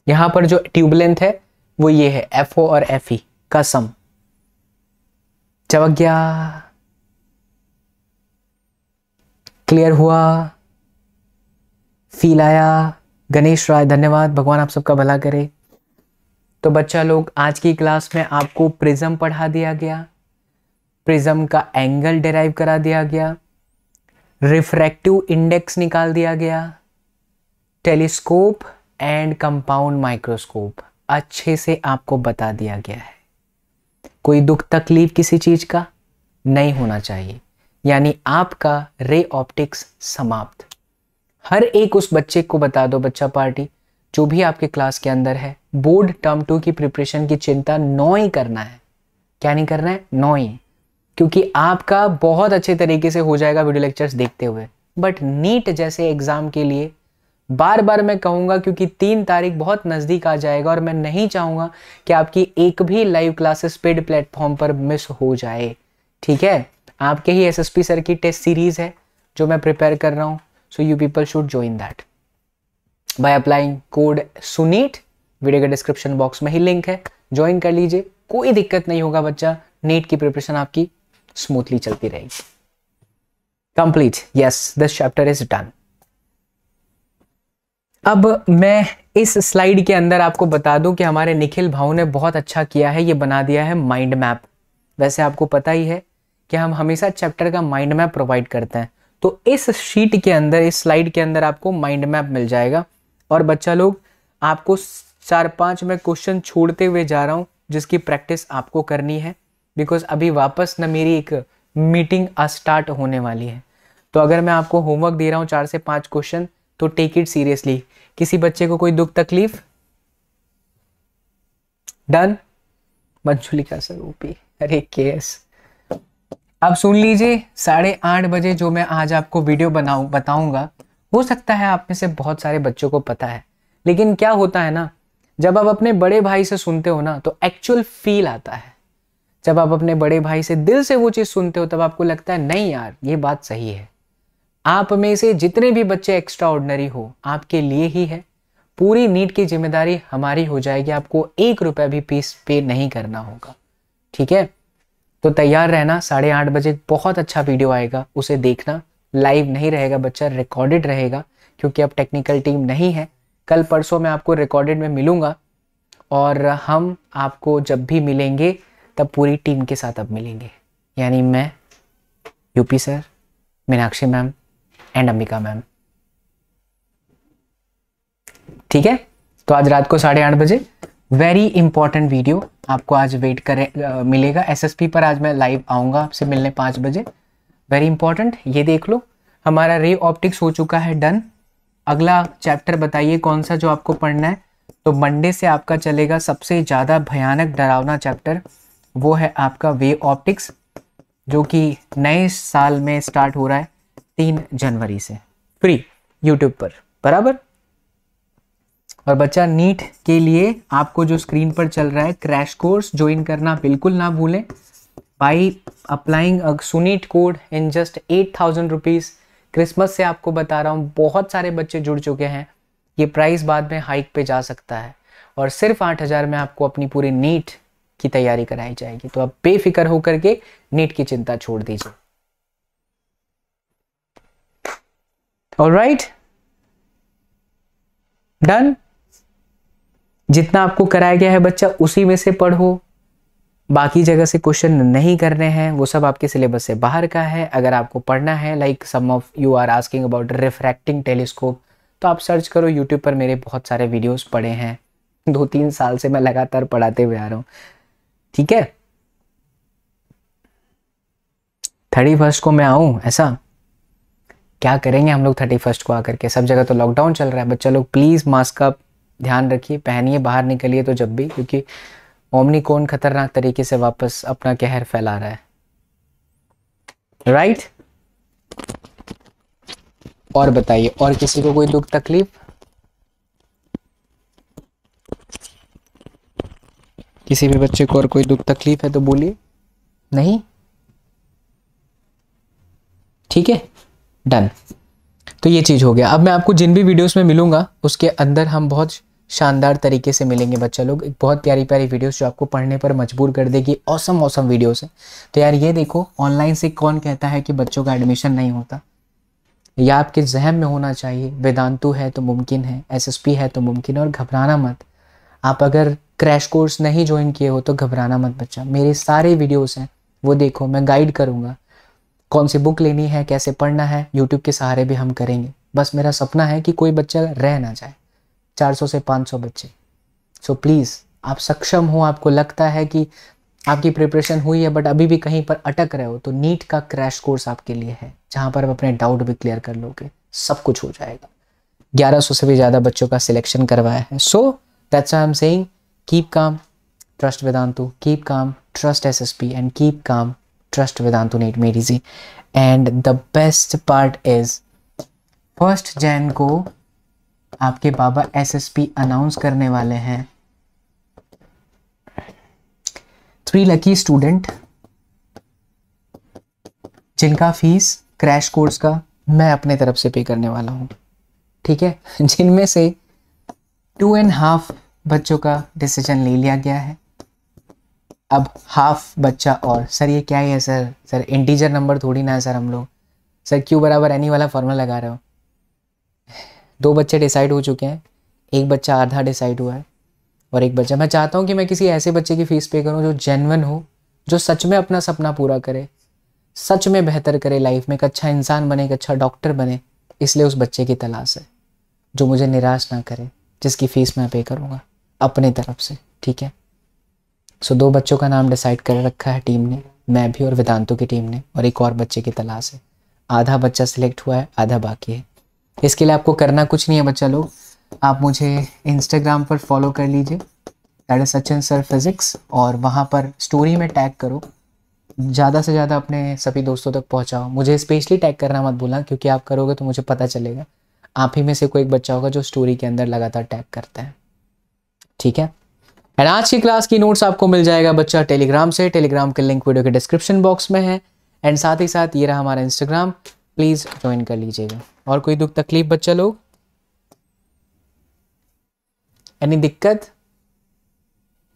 यहाँ पर जो ट्यूब लेंथ है, वो ये है एफ़ ओ और एफ़ ई का सम चमक गया। क्लियर हुआ। फील आया। गणेश राय, धन्यवाद। भगवान आप सबका भला करे। तो बच्चा लोग, आज की क्लास में आपको प्रिज्म पढ़ा दिया गया। प्रिज्म का एंगल डिराइव करा दिया गया। रिफ्रैक्टिव इंडेक्स निकाल दिया गया टेलीस्कोप एंड कंपाउंड माइक्रोस्कोप अच्छे से आपको बता दिया गया है। कोई दुख तकलीफ़ किसी चीज़ का नहीं होना चाहिए, यानी आपका रे ऑप्टिक्स समाप्त। हर एक उस बच्चे को बता दो, बच्चा पार्टी, जो भी आपके क्लास के अंदर है। बोर्ड टर्म टू की प्रिपरेशन की चिंता नौ ही करना है। क्या नहीं करना है? नौ ही। क्योंकि आपका बहुत अच्छे तरीके से हो जाएगा वीडियो लेक्चर्स देखते हुए। बट नीट जैसे एग्ज़ाम के लिए बार बार मैं कहूँगा क्योंकि तीन तारीख बहुत नज़दीक आ जाएगा और मैं नहीं चाहूँगा कि आपकी एक भी लाइव क्लासेस पेड प्लेटफॉर्म पर मिस हो जाए। ठीक है? आपके ही एसएसपी सर की टेस्ट सीरीज़ है, जो मैं प्रिपेयर कर रहा हूँ। So you people should join that by applying code सुनीट video के डिस्क्रिप्शन बॉक्स में ही लिंक है। ज्वाइन कर लीजिए। कोई दिक्कत नहीं होगा बच्चा। नीट की प्रिपरेशन आपकी स्मूथली चलती रहेगी। Complete yes this chapter is done अब मैं इस स्लाइड के अंदर आपको बता दूँ कि हमारे निखिल भाव ने बहुत अच्छा किया है, ये बना दिया है माइंड मैप वैसे आपको पता ही है कि हम हमेशा चैप्टर का माइंड मैप प्रोवाइड करते हैं। तो इस शीट के अंदर, इस स्लाइड के अंदर आपको माइंड मैप मिल जाएगा। और बच्चा लोग, आपको चार पाँच मैं क्वेश्चन छोड़ते हुए जा रहा हूँ, जिसकी प्रैक्टिस आपको करनी है। बिकॉज़ अभी वापस न मेरी एक मीटिंग स्टार्ट होने वाली है। तो अगर मैं आपको होमवर्क दे रहा हूँ, चार से पाँच क्वेश्चन तो टेक इट सीरियसली किसी बच्चे को कोई दुख, तकलीफ़? डन मंजुलिका सर ओपी अरे केस। अब सुन लीजिए, साढ़े आठ बजे जो मैं आज आपको वीडियो बनाऊ, बताऊँगा, हो सकता है आप में से बहुत सारे बच्चों को पता है। लेकिन क्या होता है ना, जब आप अपने बड़े भाई से सुनते हो ना तो एक्चुअल फील आता है। जब आप अपने बड़े भाई से दिल से वो चीज़ सुनते हो, तब आपको लगता है, नहीं यार, ये बात सही है। आप में से जितने भी बच्चे एक्स्ट्रा ऑर्डनरी हो, आपके लिए ही है। पूरी नीट की ज़िम्मेदारी हमारी हो जाएगी, आपको एक रुपया भी फ़ीस पे नहीं करना होगा। ठीक है? तो तैयार रहना, साढ़े आठ बजे बहुत अच्छा वीडियो आएगा, उसे देखना। लाइव नहीं रहेगा बच्चा रिकॉर्डेड रहेगा, क्योंकि अब टेक्निकल टीम नहीं है। कल परसों मैं आपको रिकॉर्डेड में मिलूँगा, और हम आपको जब भी मिलेंगे तब पूरी टीम के साथ अब मिलेंगे। यानी मैं, UP sir, Meenakshi ma'am and Ambika ma'am. ठीक है? तो आज रात को साढ़े आठ बजे। वेरी इंपॉर्टेंट वीडियो आपको आज वेट करे मिलेगा। एसएसपी पर आज मैं लाइव आऊँगा आपसे मिलने पाँच बजे। वेरी इंपॉर्टेंट ये देख लो। हमारा रे ऑप्टिक्स हो चुका है डन अगला चैप्टर बताइए कौन सा जो आपको पढ़ना है। तो मंडे से आपका चलेगा सबसे ज़्यादा भयानक, डरावना चैप्टर वो है आपका वे ऑप्टिक्स जो कि नए साल में स्टार्ट हो रहा है तीन जनवरी से। फ्री यूट्यूब पर। बराबर? और बच्चा, नीट के लिए आपको जो स्क्रीन पर चल रहा है क्रैश कोर्स ज्वाइन करना बिल्कुल ना भूलें। By applying सुनीट code in just eight thousand rupees Christmas से आपको बता रहा हूँ, बहुत सारे बच्चे जुड़ चुके हैं। ये प्राइस बाद में हाइक पे जा सकता है। और सिर्फ़ आठ हज़ार में आपको अपनी पूरी नीट की तैयारी कराई जाएगी। तो आप बेफिक्र होकर के नीट की चिंता छोड़ दीजिए। और राइट डन जितना आपको कराया गया है बच्चा, उसी में से पढ़ो। बाकी जगह से क्वेश्चन नहीं करने हैं, वो सब आपके सिलेबस से बाहर का है। अगर आपको पढ़ना है like some of you are asking about refracting telescope तो आप सर्च करो यूट्यूब पर मेरे बहुत सारे वीडियोस पड़े हैं। दो तीन साल से मैं लगातार पढ़ाते हुए आ रहा हूँ। ठीक है? थर्टी फ़र्स्ट को मैं आऊँ, ऐसा? क्या करेंगे हम लोग थर्टी फ़र्स्ट को आकर के? सब जगह तो लॉकडाउन चल रहा है बच्चा लोग प्लीज़ मास्क का ध्यान रखिए, पहनिए, बाहर निकलिए तो जब भी, क्योंकि ओमनी कौन खतरनाक तरीके से वापस अपना कहर फैला रहा है। Right right? और बताइए, और किसी को कोई दुख तकलीफ़? किसी भी बच्चे को और कोई दुख तकलीफ़ है तो बोलिए। नहीं? ठीक है? डन तो ये चीज़ हो गया। अब मैं आपको जिन भी वीडियोस में मिलूँगा, उसके अंदर हम बहुत शानदार तरीके से मिलेंगे बच्चा लोग। एक बहुत प्यारी प्यारी वीडियोस जो आपको पढ़ने पर मजबूर कर देगी। औसम औसम वीडियोस है। तो यार ये देखो ऑनलाइन से कौन कहता है कि बच्चों का एडमिशन नहीं होता? या आपके जहन में होना चाहिए, वेदांतु है तो मुमकिन है एसएसपी है तो मुमकिन है, और घबराना मत। आप अगर क्रैश कोर्स नहीं ज्वाइन किए हो तो घबराना मत बच्चा। मेरे सारे वीडियोस हैं, वो देखो, मैं गाइड करूँगा। कौन सी बुक लेनी है, कैसे पढ़ना है यूट्यूब के सहारे भी हम करेंगे। बस मेरा सपना है कि कोई बच्चा रह ना जाए। 400 से 500 बच्चे सो so प्लीज़ आप सक्षम हो, आपको लगता है कि आपकी प्रिपरेशन हुई है बट अभी भी कहीं पर अटक रहे हो तो नीट का क्रैश कोर्स आपके लिए है, जहाँ पर आप अपने डाउट भी क्लियर कर लोगे। सब कुछ हो जाएगा। 1100 से भी ज़्यादा बच्चों का सिलेक्शन करवाया है। So that's I am saying trust Vedantu keep calm trust S S P and keep calm trust Vedantu NEET made easy and the best part is first Jan को आपके बाबा एसएसपी अनाउंस करने वाले हैं। Three lucky student जिनका fees crash course का मैं अपने तरफ़ से पे करने वाला हूँ। ठीक है? जिनमें से टू एंड हाफ़ बच्चों का डिसीज़न ले लिया गया है। अब हाफ़ बच्चा और सर ये क्या है सर सर इंटीजर नंबर थोड़ी ना है सर हम लोग। सर क्यू बराबर एनी वाला फॉर्मूला लगा रहे हो? दो बच्चे डिसाइड हो चुके हैं। एक बच्चा आधा डिसाइड हुआ है और एक बच्चा। मैं चाहता हूँ कि मैं किसी ऐसे बच्चे की फ़ीस पे करूँ जो जेनवन हो, जो सच में अपना सपना पूरा करे, सच में बेहतर करे लाइफ में, एक अच्छा इंसान बने, एक अच्छा डॉक्टर बने, इसलिए उस बच्चे की तलाश है, जो मुझे निराश ना करे, जिसकी फ़ीस मैं पे करूँगा। अपने तरफ़ से, ठीक है? सो दो बच्चों का नाम डिसाइड कर रखा है टीम ने, मैं भी और वेदांतों की टीम ने, और एक और बच्चे की तलाश है। आधा बच्चा सिलेक्ट हुआ है, आधा बाकी है। इसके लिए आपको करना कुछ नहीं है बच्चा लोग। आप मुझे इंस्टाग्राम पर फॉलो कर लीजिए। That is Sachin sir physics और वहाँ पर स्टोरी में टैग करो। ज़्यादा से ज़्यादा अपने सभी दोस्तों तक पहुँचाओ। मुझे स्पेशली टैग करना मत बोलना क्योंकि आप करोगे तो मुझे पता चलेगा। आप ही में से कोई एक बच्चा होगा जो स्टोरी के अंदर लगातार टैग करता है। ठीक है? एंड आज की क्लास की नोट्स आपको मिल जाएगा बच्चा टेलीग्राम से। टेलीग्राम के लिंक वीडियो के डिस्क्रिप्शन बॉक्स में है। एंड साथ ही साथ ये रहा हमारा इंस्टाग्राम प्लीज़ ज्वाइन कर लीजिएगा। और कोई दुख तकलीफ़ बच्चा लोग? एनी दिक्कत?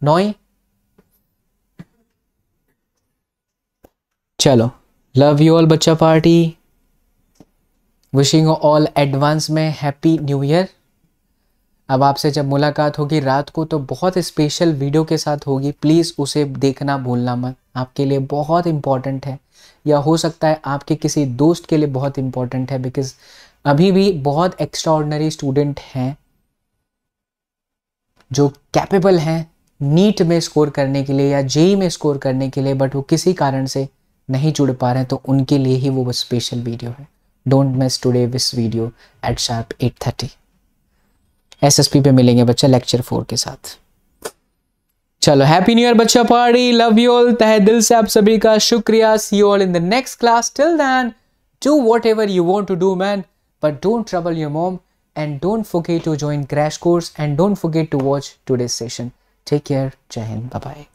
नॉय चलो। लव यू ऑल बच्चा पार्टी विशिंग ऑल एडवांस में हैप्पी न्यू ईयर अब आपसे जब मुलाकात होगी रात को तो बहुत स्पेशल वीडियो के साथ होगी। प्लीज़ उसे देखना भूलना मत। आपके लिए बहुत इंपॉर्टेंट है। या हो सकता है आपके किसी दोस्त के लिए बहुत इंपॉर्टेंट है बिकॉज़ अभी भी बहुत एक्स्ट्रा स्टूडेंट हैं, जो कैपेबल हैं नीट में स्कोर करने के लिए या जेई में स्कोर करने के लिए बट वो किसी कारण से नहीं जुड़ पा रहे हैं तो उनके लिए ही वो स्पेशल वीडियो है। Don't miss today this video at sharp eight thirty SSP पे मिलेंगे बच्चा लेक्चर फोर के साथ। चलो हैप्पी न्यू ईयर बच्चा पार्टी लव यू ऑल तहे दिल से आप सभी का शुक्रिया see you all in the next class till then do whatever you want to do man but don't trouble your mom and don't forget to join crash course and don't forget to watch today's session. Take care जय हिंद bye